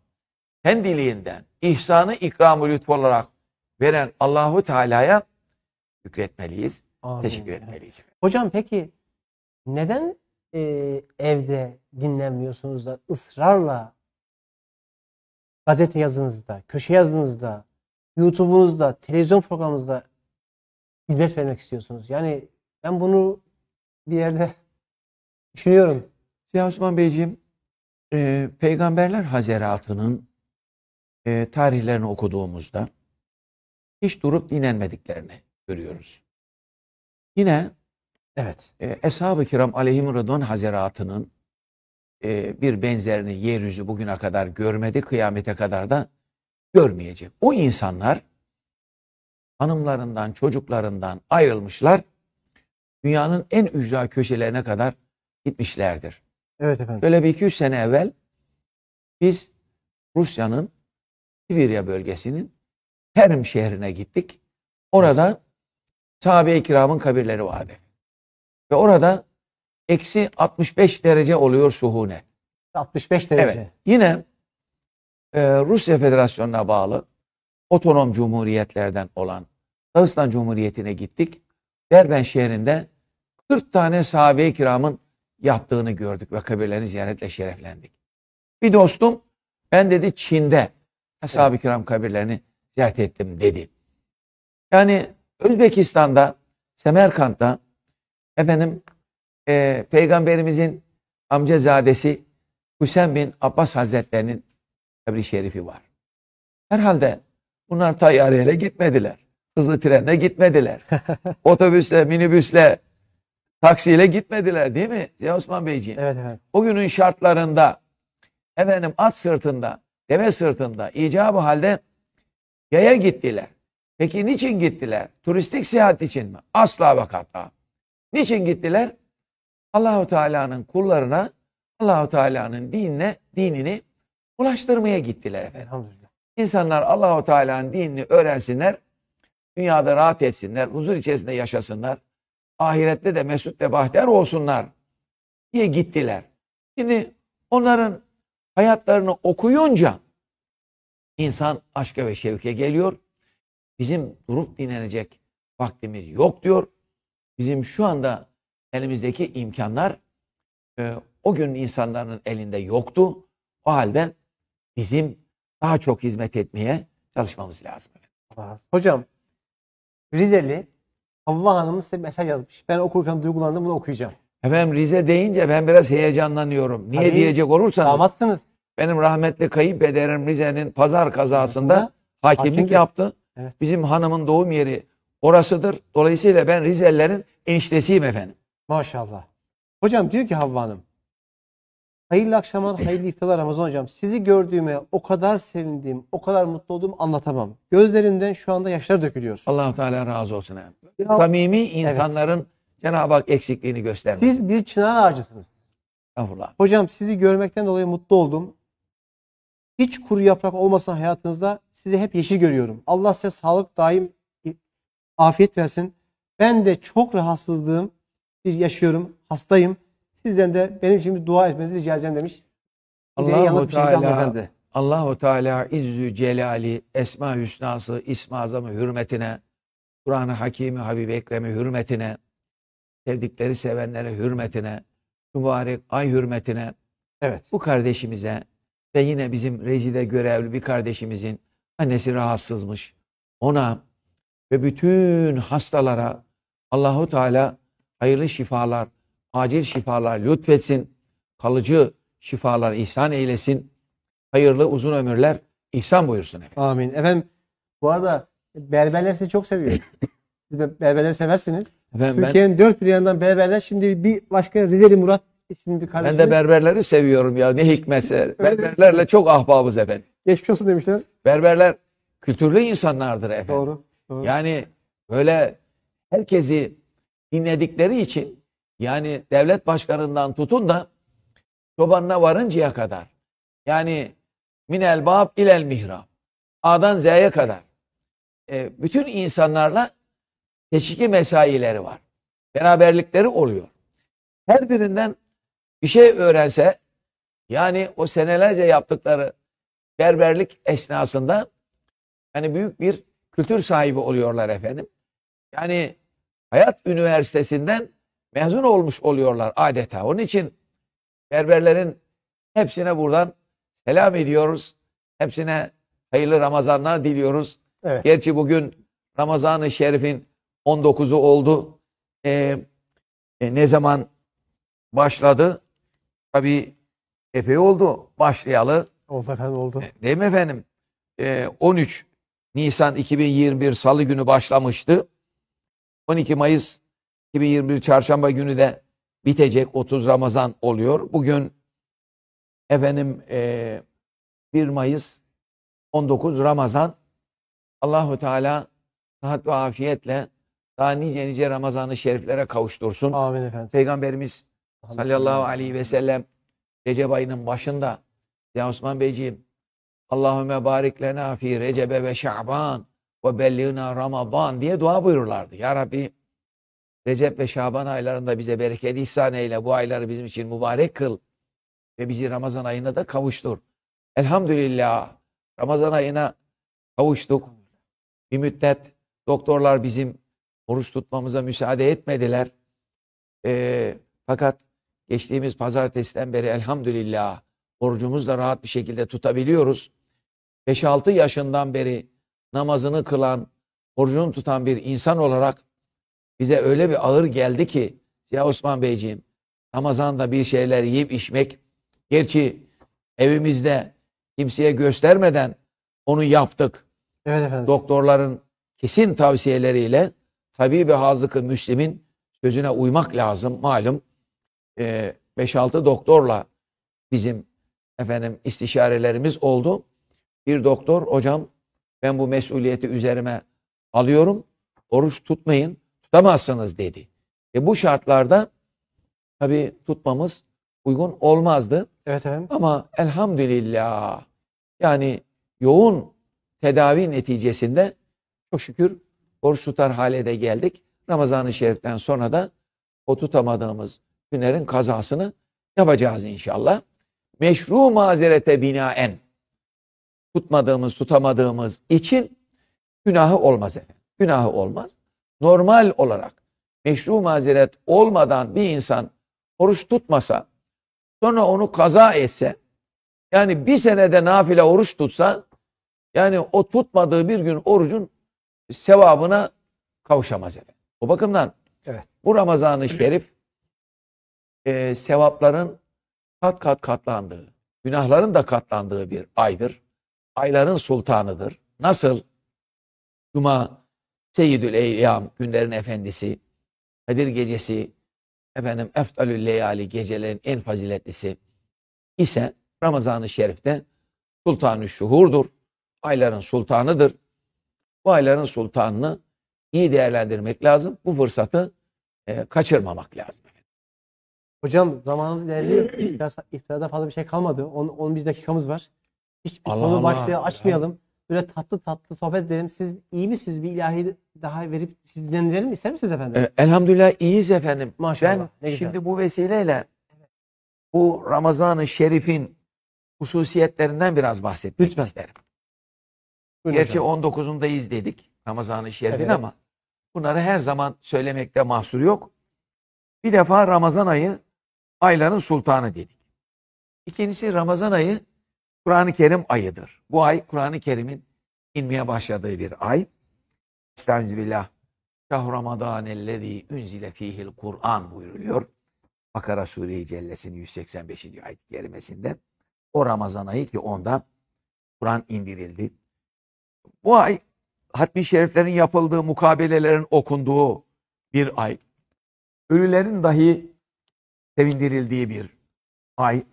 kendiliğinden, ihsanı ikramı lütfu olarak veren Allahu Teala'ya şükretmeliyiz. Amin. Teşekkür etmeliyiz. Hocam peki neden e, evde dinlenmiyorsunuz da ısrarla gazete yazınızda, köşe yazınızda, YouTube'unuzda, televizyon programınızda hizmet vermek istiyorsunuz? Yani ben bunu bir yerde düşünüyorum. Ziya Osman Beyciğim, e, Peygamberler Hazeratı'nın e, tarihlerini okuduğumuzda hiç durup dinlenmediklerini görüyoruz. Yine Evet. e, Eshab-ı Kiram Aleyhim Rıdvan Hazeratı'nın e, bir benzerini yeryüzü bugüne kadar görmedi, kıyamete kadar da görmeyecek. O insanlar hanımlarından, çocuklarından ayrılmışlar, dünyanın en ücra köşelerine kadar gitmişlerdir. Evet efendim. Böyle bir iki üç sene evvel biz Rusya'nın Sibirya bölgesinin Perm şehrine gittik. Orada sahabe-i kiramın kabirleri vardı. Ve orada eksi 65 derece oluyor suhunet. 65 derece. Evet. Yine e, Rusya Federasyonu'na bağlı otonom cumhuriyetlerden olan Dağıstan Cumhuriyeti'ne gittik. Derben şehrinde 40 tane sahabe-i kiramın yattığını gördük ve kabirlerini ziyaretle şereflendik. Bir dostum ben dedi Çin'de ashab-ı kiram kabirlerini ziyaret ettim dedi. Yani Özbekistan'da, Semerkant'ta efendim e, Peygamberimizin amcazadesi Hüseyin bin Abbas Hazretlerinin kabri şerifi var. Herhalde bunlar tayyareyle gitmediler. Hızlı trenle gitmediler. Otobüsle, minibüsle, taksiyle gitmediler değil mi Ziya Osman Beyciğim? Evet efendim. O günün şartlarında efendim at sırtında, deve sırtında icabı halde yaya gittiler. Peki niçin gittiler? Turistik seyahat için mi? Asla ve kata. Niçin gittiler? Allahu Teala'nın kullarına Allahu Teala'nın dinine, dinini ulaştırmaya gittiler efendim. İnsanlar Allahu Teala'nın dinini öğrensinler, dünyada rahat etsinler, huzur içerisinde yaşasınlar, ahirette de mesut ve bahtiyar olsunlar diye gittiler. Şimdi onların hayatlarını okuyunca insan aşka ve şevke geliyor. Bizim durup dinlenecek vaktimiz yok diyor. Bizim şu anda elimizdeki imkanlar e, o gün insanların elinde yoktu. O halde bizim daha çok hizmet etmeye çalışmamız lazım. Hocam Rizeli Havva Hanım size mesaj yazmış. Ben okurken duygulandım bunu okuyacağım. Efendim Rize deyince ben biraz heyecanlanıyorum. Niye Tabii, diyecek olursanız. Damatsınız. Benim rahmetli kayınpederim Rize'nin pazar kazasında hakimlik Hakimlik. yaptı. Evet. Bizim hanımın doğum yeri orasıdır. Dolayısıyla ben Rizelilerin eniştesiyim efendim. Maşallah. Hocam diyor ki Havva Hanım. Hayırlı akşamlar, hayırlı iftarlar Ramazan hocam. Sizi gördüğüme o kadar sevindim, o kadar mutlu olduğumu anlatamam. Gözlerimden şu anda yaşlar dökülüyor. Allahu Teala razı olsun. efendim. Ya- Samimi insanların Cenab-ı Hak eksikliğini göstermez. Siz bir çınar ağacısınız. Estağfurullah. Hocam sizi görmekten dolayı mutlu oldum. Hiç kuru yaprak olmasın hayatınızda sizi hep yeşil görüyorum. Allah size sağlık daim afiyet versin. Ben de çok rahatsızlığım bir yaşıyorum. Hastayım. Sizden de benim bir dua etmenizi rica edeceğim demiş. Allahu şekilde Teala. Allahu Teala İzzü Celali Esma Hüsnası İsmi Azamı hürmetine Kur'an-ı Hakimi Habib Ekrem'i hürmetine sevdikleri sevenlere hürmetine mübarek ay hürmetine Evet. bu kardeşimize ve yine bizim rejide görevli bir kardeşimizin annesi rahatsızmış. Ona ve bütün hastalara Allahu Teala hayırlı şifalar, acil şifalar lütfetsin. Kalıcı şifalar ihsan eylesin. Hayırlı uzun ömürler ihsan buyursun efendim. Amin. Efendim bu arada berberler sizi çok seviyor. Siz de berberleri seversiniz. Efendim ben- Türkiye'nin dört bir yanından berberler. Şimdi bir başka Rizeli Murat isimli bir Ben kardeşimiz. de berberleri seviyorum ya. Ne hikmetse. Berberlerle çok ahbabız efendim. Geçmiş olsun demişler. Berberler kültürlü insanlardır efendim. Doğru. doğru. Yani böyle herkesi dinledikleri için yani devlet başkanından tutun da çobanına varıncaya kadar yani minel bab ilel mihrab A'dan Z'ye kadar e, bütün insanlarla teşviki mesaileri var. Beraberlikleri oluyor. Her birinden bir şey öğrense yani o senelerce yaptıkları berberlik esnasında yani büyük bir kültür sahibi oluyorlar efendim. Yani Hayat Üniversitesi'nden mezun olmuş oluyorlar adeta. Onun için berberlerin hepsine buradan selam ediyoruz. Hepsine hayırlı Ramazanlar diliyoruz. Evet. Gerçi bugün Ramazan-ı Şerif'in 19'u oldu. Ee, e, ne zaman başladı? Tabii epey oldu başlayalı. Oldu efendim oldu. Değil mi efendim? Ee, 13 Nisan 2021 Salı günü başlamıştı. 12 Mayıs 2021 Çarşamba günü de bitecek. 30 Ramazan oluyor. Bugün efendim e, 1 Mayıs 19 Ramazan. Allahu Teala sıhhat ve afiyetle daha nice nice Ramazan-ı şeriflere kavuştursun. Amin efendim. Peygamberimiz sallallahu aleyhi ve sellem Recep ayının başında ya Osman Beyciğim Allahümme barik lena fi Recebe ve Şaban ve belliğina Ramazan diye dua buyururlardı. Ya Rabbi Recep ve Şaban aylarında bize bereket ihsan eyle. Bu ayları bizim için mübarek kıl. Ve bizi Ramazan ayına da kavuştur. Elhamdülillah Ramazan ayına kavuştuk. Bir müddet doktorlar bizim oruç tutmamıza müsaade etmediler. Ee, fakat geçtiğimiz pazartesiden beri elhamdülillah orucumuzu da rahat bir şekilde tutabiliyoruz. 5-6 yaşından beri namazını kılan, orucunu tutan bir insan olarak bize öyle bir ağır geldi ki Ziya Osman Beyciğim Ramazan'da bir şeyler yiyip içmek gerçi evimizde kimseye göstermeden onu yaptık. Evet efendim. Doktorların kesin tavsiyeleriyle tabibi hazıkı Müslim'in sözüne uymak lazım. Malum e, 5-6 doktorla bizim efendim istişarelerimiz oldu. Bir doktor hocam ben bu mesuliyeti üzerime alıyorum. Oruç tutmayın. Tutamazsınız dedi. E bu şartlarda tabi tutmamız uygun olmazdı. Evet efendim. Ama elhamdülillah yani yoğun tedavi neticesinde çok şükür oruç tutar hale de geldik. Ramazan-ı Şerif'ten sonra da o tutamadığımız günlerin kazasını yapacağız inşallah. Meşru mazerete binaen tutmadığımız, tutamadığımız için günahı olmaz efendim. Günahı olmaz. Normal olarak meşru mazeret olmadan bir insan oruç tutmasa sonra onu kaza etse yani bir senede nafile oruç tutsa yani o tutmadığı bir gün orucun sevabına kavuşamaz efendim. O bakımdan Evet. bu Ramazan-ı Şerif e, sevapların kat kat katlandığı, günahların da katlandığı bir aydır. Ayların sultanıdır. Nasıl? Cuma, Seyyidül Eyyam, günlerin efendisi, Kadir gecesi, efendim Eftalül Leyali, gecelerin en faziletlisi ise Ramazan-ı Şerif'te Sultan-ı Şuhur'dur. Ayların sultanıdır. Bu ayların sultanını iyi değerlendirmek lazım. Bu fırsatı e, kaçırmamak lazım. Hocam zamanımız ilerliyor. İftar, iftarda fazla bir şey kalmadı. 10, 11 dakikamız var. Hiçbir Allah konu başlığı açmayalım. Böyle tatlı tatlı sohbet edelim. Siz iyi misiniz? Bir ilahi daha verip sizi dinlendirelim ister misiniz efendim? E, elhamdülillah iyiyiz efendim. Maşallah, Ben şimdi bu vesileyle bu Ramazan-ı Şerif'in hususiyetlerinden biraz bahsetmek Lütfen. isterim. Buyurun Gerçi hocam. 19'undayız dedik Ramazan-ı Şerif'in Evet. ama bunları her zaman söylemekte mahsur yok. Bir defa Ramazan ayı ayların sultanı dedik. İkincisi Ramazan ayı Kur'an-ı Kerim ayıdır. Bu ay Kur'an-ı Kerim'in inmeye başladığı bir ay. Estağfirullah. Şah Ramazan ellezî unzile fîhil Kur'an buyuruluyor. Bakara Sure-i Cellesi'nin 185. ayet-i kerimesinde. O Ramazan ayı ki onda Kur'an indirildi. Bu ay hatmi şeriflerin yapıldığı, mukabelelerin okunduğu bir ay. Ölülerin dahi sevindirildiği bir ay.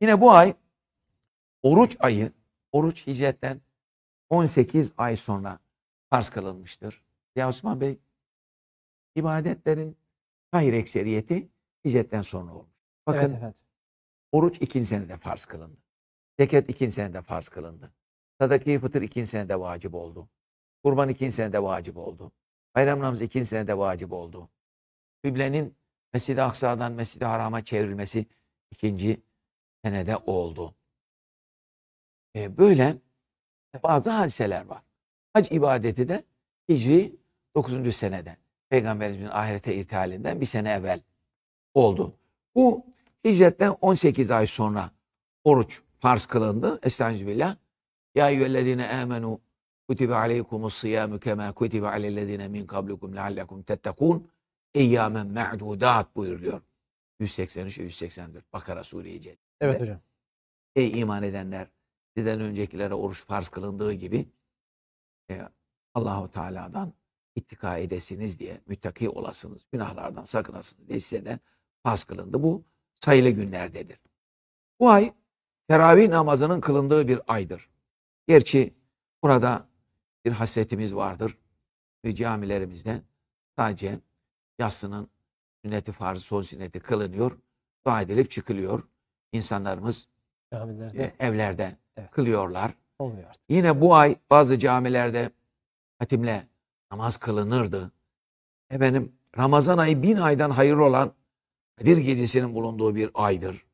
Yine bu ay oruç ayı, oruç hicretten 18 ay sonra farz kılınmıştır. Ya Osman Bey, ibadetlerin hayır ekseriyeti hicretten sonra olmuş. Bakın Evet efendim. oruç ikinci senede farz kılındı. Zekat ikinci senede farz kılındı. Sadaka-i fıtır ikinci senede vacip oldu. Kurban ikinci senede vacip oldu. Bayram namazı ikinci senede vacip oldu. Kıblenin Mescid-i Aksa'dan Mescid-i Haram'a çevrilmesi ikinci senede oldu. E, böyle bazı hadiseler var. Hac ibadeti de Hicri 9. senede. Peygamberimizin ahirete irtihalinden bir sene evvel oldu. Bu hicretten 18 ay sonra oruç farz kılındı. Estağfirullah. Ya eyyühellezine amenu kutibe aleykumus siyamu kema kutibe alellezine min kablikum leallekum tettekun eyyamen ma'dudat buyuruyor. 183 ve 184 Bakara Sure-i Celle'de. Evet hocam. Ey iman edenler sizden öncekilere oruç farz kılındığı gibi e, Allahu Teala'dan ittika edesiniz diye müttaki olasınız, günahlardan sakınasınız diye size de farz kılındı. Bu sayılı günlerdedir. Bu ay teravih namazının kılındığı bir aydır. Gerçi burada bir hasretimiz vardır ve camilerimizde sadece yatsının sünneti farzı son sünneti kılınıyor, dua edilip çıkılıyor. İnsanlarımız Camilerde e, evlerde kılıyorlar. olmuyor artık. Yine bu ay bazı camilerde hatimle namaz kılınırdı. Efendim Ramazan ayı bin aydan hayırlı olan Kadir gecesinin bulunduğu bir aydır.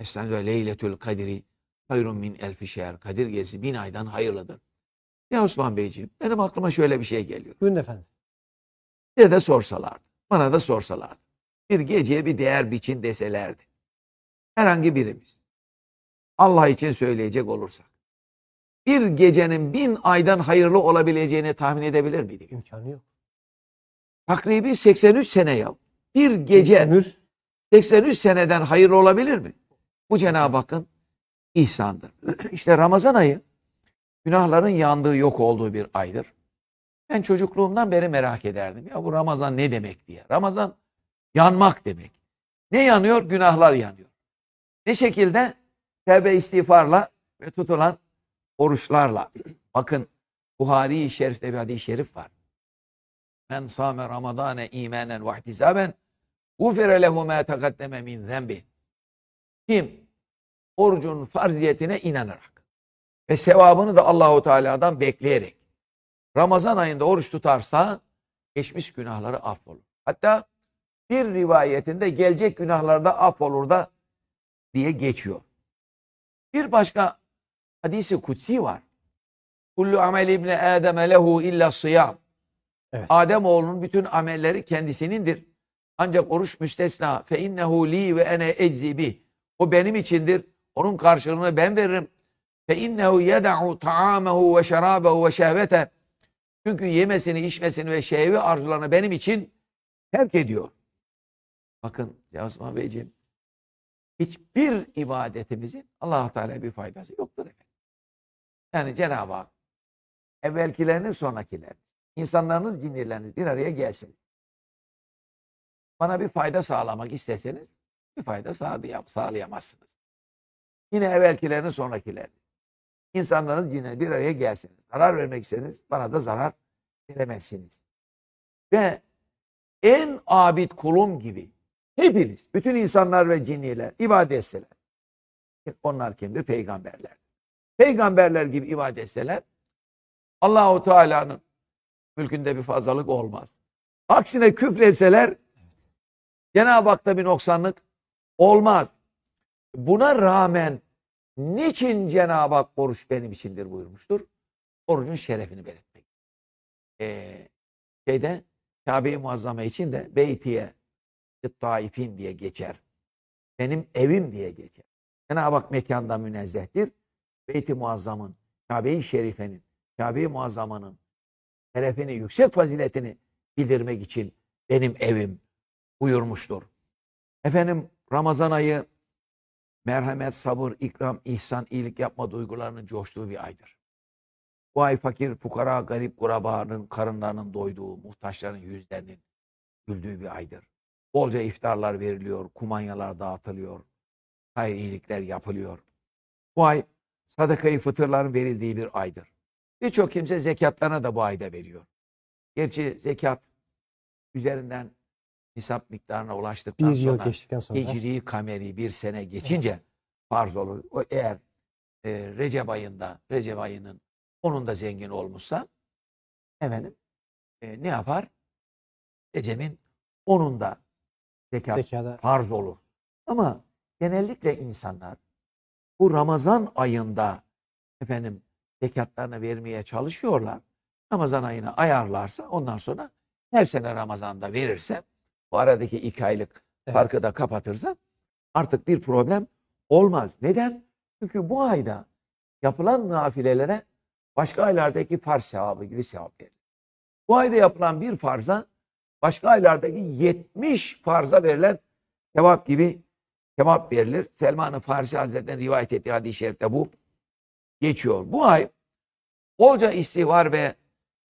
Estağfirullah Leyletül Kadiri hayrun min elfi şehr. Kadir gecesi bin aydan hayırlıdır. Ya Osman Beyciğim benim aklıma şöyle bir şey geliyor. Buyurun efendim. Size de sorsalardı. Bana da sorsalardı. Bir geceye bir değer biçin deselerdi. Herhangi birimiz. Allah için söyleyecek olursak. Bir gecenin bin aydan hayırlı olabileceğini tahmin edebilir miydik? İmkanı yok. Takribi 83 sene ya. Bir gece 83 seneden hayırlı olabilir mi? Bu Cenab-ı Hakk'ın ihsandır. İşte Ramazan ayı günahların yandığı yok olduğu bir aydır. Ben çocukluğumdan beri merak ederdim. Ya bu Ramazan ne demek diye. Ramazan yanmak demek. Ne yanıyor? Günahlar yanıyor. Ne şekilde? Tevbe istiğfarla ve tutulan oruçlarla. Bakın Buhari-i Şerif'te bir hadis-i şerif var. Men sâme ramadâne îmânen ve ihtisâben gufire lehu mâ tegaddeme min zenbi. Kim orucun farziyetine inanarak ve sevabını da Allahu Teala'dan bekleyerek Ramazan ayında oruç tutarsa geçmiş günahları affolur. Hatta bir rivayetinde gelecek günahlar da affolur da diye geçiyor. Bir başka hadisi kutsi var. Kullu amel ibni Adem lehu illa sıyam. Adem oğlunun bütün amelleri kendisinindir. Ancak oruç müstesna. Fe innehu li ve ene eczi bih. O benim içindir. Onun karşılığını ben veririm. Fe innehu yeda'u ta'amehu ve şerabehu ve şehvete. Çünkü yemesini, içmesini ve şehvi arzularını benim için terk ediyor. Bakın Osman Beyciğim, hiçbir ibadetimizin allah Teala bir faydası yoktur efendim. Yani Cenab-ı Hak evvelkileriniz sonrakileriniz, insanlarınız, cinleriniz bir araya gelsin. Bana bir fayda sağlamak isteseniz bir fayda sağlayam sağlayamazsınız. Yine evvelkileriniz sonrakileriniz. İnsanların cinleri bir araya gelsiniz. Zarar vermek isteseniz bana da zarar veremezsiniz. Ve en abid kulum gibi hepiniz, bütün insanlar ve cinniler ibadet etseler. Onlar kimdir? Peygamberler. Peygamberler gibi ibadet etseler Allahu Teala'nın mülkünde bir fazlalık olmaz. Aksine küfretseler Cenab-ı Hak'ta bir noksanlık olmaz. Buna rağmen niçin Cenab-ı Hak oruç benim içindir buyurmuştur? Orucun şerefini belirtmek. Ee, şeyde Kabe-i Muazzame için de Beytiye Taifin diye geçer. Benim evim diye geçer. Cenab-ı Hak mekanda münezzehtir. Beyt-i Muazzam'ın, Kabe-i Şerife'nin, Kabe-i Muazzama'nın şerefini, yüksek faziletini bildirmek için benim evim buyurmuştur. Efendim Ramazan ayı merhamet, sabır, ikram, ihsan, iyilik yapma duygularının coştuğu bir aydır. Bu ay fakir, fukara, garip, kurabanın karınlarının doyduğu, muhtaçların yüzlerinin güldüğü bir aydır. Bolca iftarlar veriliyor, kumanyalar dağıtılıyor, hayır iyilikler yapılıyor. Bu ay sadakayı fıtırların verildiği bir aydır. Birçok kimse zekatlarına da bu ayda veriyor. Gerçi zekat üzerinden nisap miktarına ulaştıktan Bir sonra geçtikten sonra. hicri kameri bir sene geçince farz olur. O eğer e, Recep ayında, Recep ayının onun da zengin olmuşsa efendim e, ne yapar? Recep'in onun da zekat Zekada. farz olur. Ama genellikle insanlar bu Ramazan ayında efendim zekatlarını vermeye çalışıyorlar. Ramazan ayını ayarlarsa ondan sonra her sene Ramazan'da verirse bu aradaki iki aylık farkı da kapatırsa artık bir problem olmaz. Neden? Çünkü bu ayda yapılan nafilelere başka aylardaki farz sevabı gibi sevap verilir. Bu ayda yapılan bir farza başka aylardaki 70 farza verilen sevap gibi sevap verilir. Selman-ı Farisi Hazretleri'nin rivayet ettiği hadis-i şerifte bu geçiyor. Bu ay bolca istiğfar ve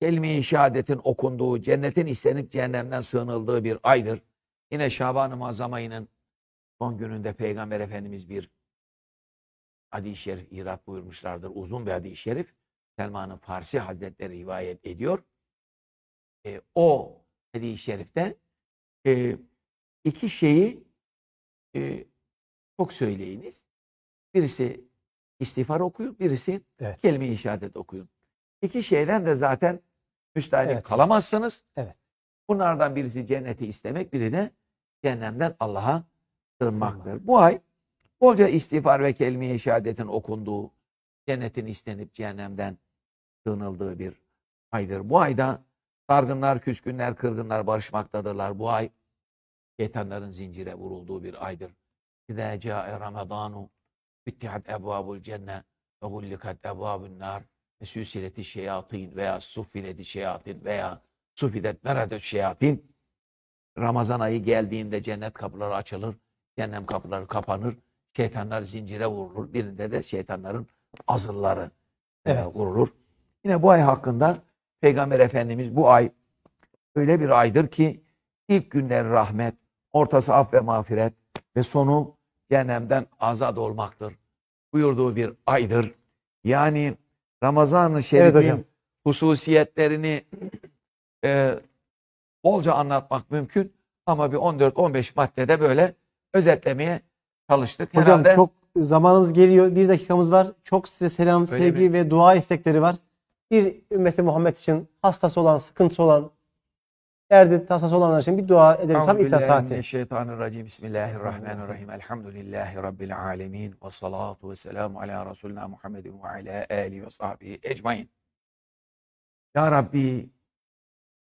kelime-i şehadetin okunduğu, cennetin istenip cehennemden sığınıldığı bir aydır. Yine Şaban-ı Muazzam ayının son gününde Peygamber Efendimiz bir hadis-i şerif irat buyurmuşlardır. Uzun bir hadis-i şerif. Selman-ı Farsi Hazretleri rivayet ediyor. E, o hadis-i şerifte e, iki şeyi e, çok söyleyiniz. Birisi istiğfar okuyun, birisi Evet. kelime-i şehadet okuyun. İki şeyden de zaten müstahnik Evet. kalamazsınız. Evet. Bunlardan birisi cenneti istemek, biri de cehennemden Allah'a sığınmaktır. Bu ay bolca istiğfar ve kelime-i şehadetin okunduğu, cennetin istenip cehennemden sığınıldığı bir aydır. Bu ayda dargınlar, küskünler, kırgınlar barışmaktadırlar. Bu ay şeytanların zincire vurulduğu bir aydır. İzâ câe Ramadanu füttihat ebvâbul cenne ve gullikat ebvâbun nar ve süsileti şeyatin veya suffileti şeyatin veya sufilet meradut şeyatin Ramazan ayı geldiğinde cennet kapıları açılır, cehennem kapıları kapanır, şeytanlar zincire vurulur. Birinde de şeytanların azılları e, Evet. vurulur. Yine bu ay hakkında Peygamber Efendimiz bu ay öyle bir aydır ki ilk günler rahmet, ortası af ve mağfiret ve sonu cehennemden azat olmaktır. Buyurduğu bir aydır. Yani Ramazan-ı Şerif'in hocam. hususiyetlerini e, bolca anlatmak mümkün ama bir 14-15 maddede böyle özetlemeye çalıştık. Hocam Herhalde çok zamanımız geliyor. Bir dakikamız var. Çok size selam, sevgi mi? ve dua istekleri var. Bir ümmeti Muhammed için hastası olan, sıkıntısı olan, derdi tasası olanlar için bir dua edelim. Tam iftar saati. Euzubillahimineşşeytanirracim. Bismillahirrahmanirrahim. Elhamdülillahi Rabbil alemin. Ve salatu ve selamu ala Resulina Muhammedin ve ala alihi ve sahbihi ecmain. Ya Rabbi,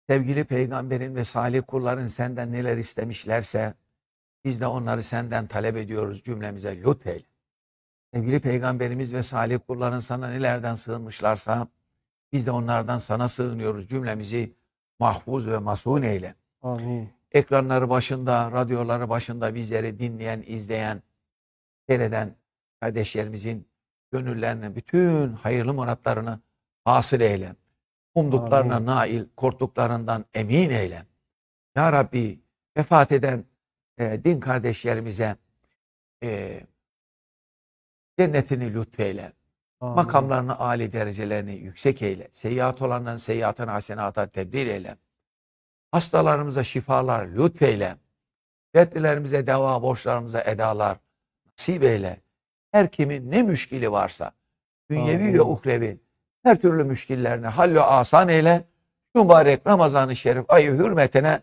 sevgili peygamberin ve salih kulların senden neler istemişlerse, biz de onları senden talep ediyoruz cümlemize lütfeyle. Sevgili peygamberimiz ve salih kulların sana nelerden sığınmışlarsa, biz de onlardan sana sığınıyoruz cümlemizi mahfuz ve masun eyle. Amin. Ekranları başında, radyoları başında bizleri dinleyen, izleyen, seyreden kardeşlerimizin gönüllerine bütün hayırlı muratlarını hasıl eyle. Umduklarına Amin. nail, korktuklarından emin eyle. Ya Rabbi vefat eden e, din kardeşlerimize e, cennetini lütfeyle. Amin. Makamlarını âli derecelerini yüksek eyle. Seyyiat olanların seyyiatını hasenata tebdil eyle. Hastalarımıza şifalar lütfeyle. Dertlilerimize deva, borçlarımıza edalar nasip eyle. Her kimin ne müşkili varsa, dünyevi Amin. ve uhrevi, her türlü müşkillerini hallü asan eyle. Mübarek Ramazan-ı Şerif ayı hürmetine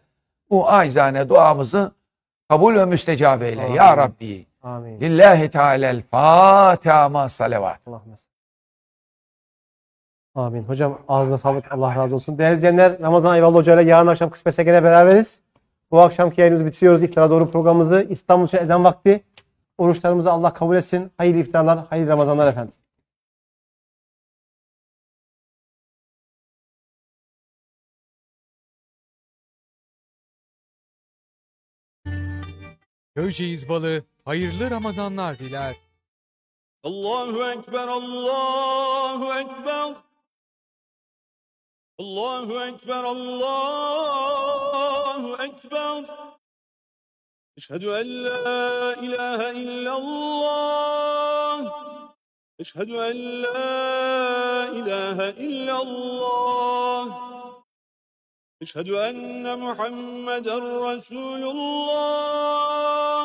bu acizane duamızı kabul ve müstecab eyle. Ya Amin. Rabbi. Amin. Lillahi Teala'l Fatiha ma salavat. Amin. Hocam ağzına sağlık. Allah razı olsun. Değerli izleyenler Ramazan Ayvalı Hoca ile yarın akşam kısmetse gene beraberiz. Bu akşamki yayınımızı bitiriyoruz. İftara doğru programımızı. İstanbul için ezan vakti. Oruçlarımızı Allah kabul etsin. Hayırlı iftarlar, hayırlı Ramazanlar efendim. Köyceğiz balı hayırlı Ramazanlar diler. Allahu Ekber, Allahu Ekber. Allahu Ekber, Allahu Ekber. أشهد أن لا إله إلا الله أشهد أن لا إله إلا الله أشهد أن محمدا رسول الله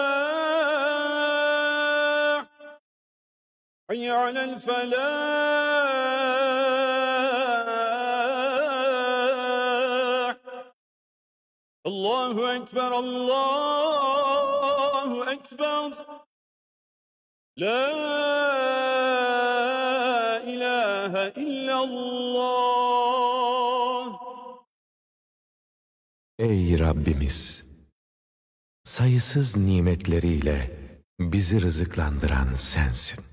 حي على الفلاح الله أكبر الله أكبر لا إله إلا الله Ey Rabbimiz! Sayısız nimetleriyle bizi rızıklandıran sensin.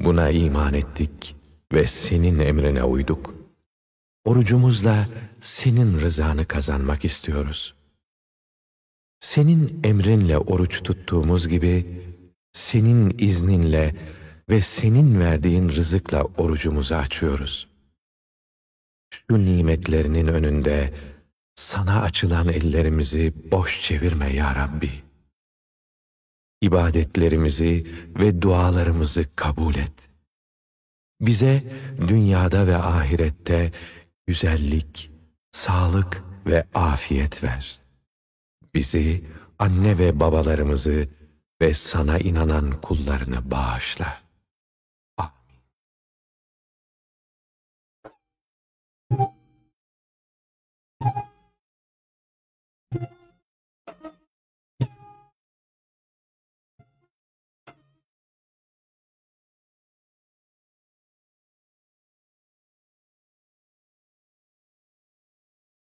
Buna iman ettik ve senin emrine uyduk. Orucumuzla senin rızanı kazanmak istiyoruz. Senin emrinle oruç tuttuğumuz gibi, senin izninle ve senin verdiğin rızıkla orucumuzu açıyoruz. Şu nimetlerinin önünde sana açılan ellerimizi boş çevirme ya Rabbi. İbadetlerimizi ve dualarımızı kabul et. Bize dünyada ve ahirette güzellik, sağlık ve afiyet ver. Bizi, anne ve babalarımızı ve sana inanan kullarını bağışla.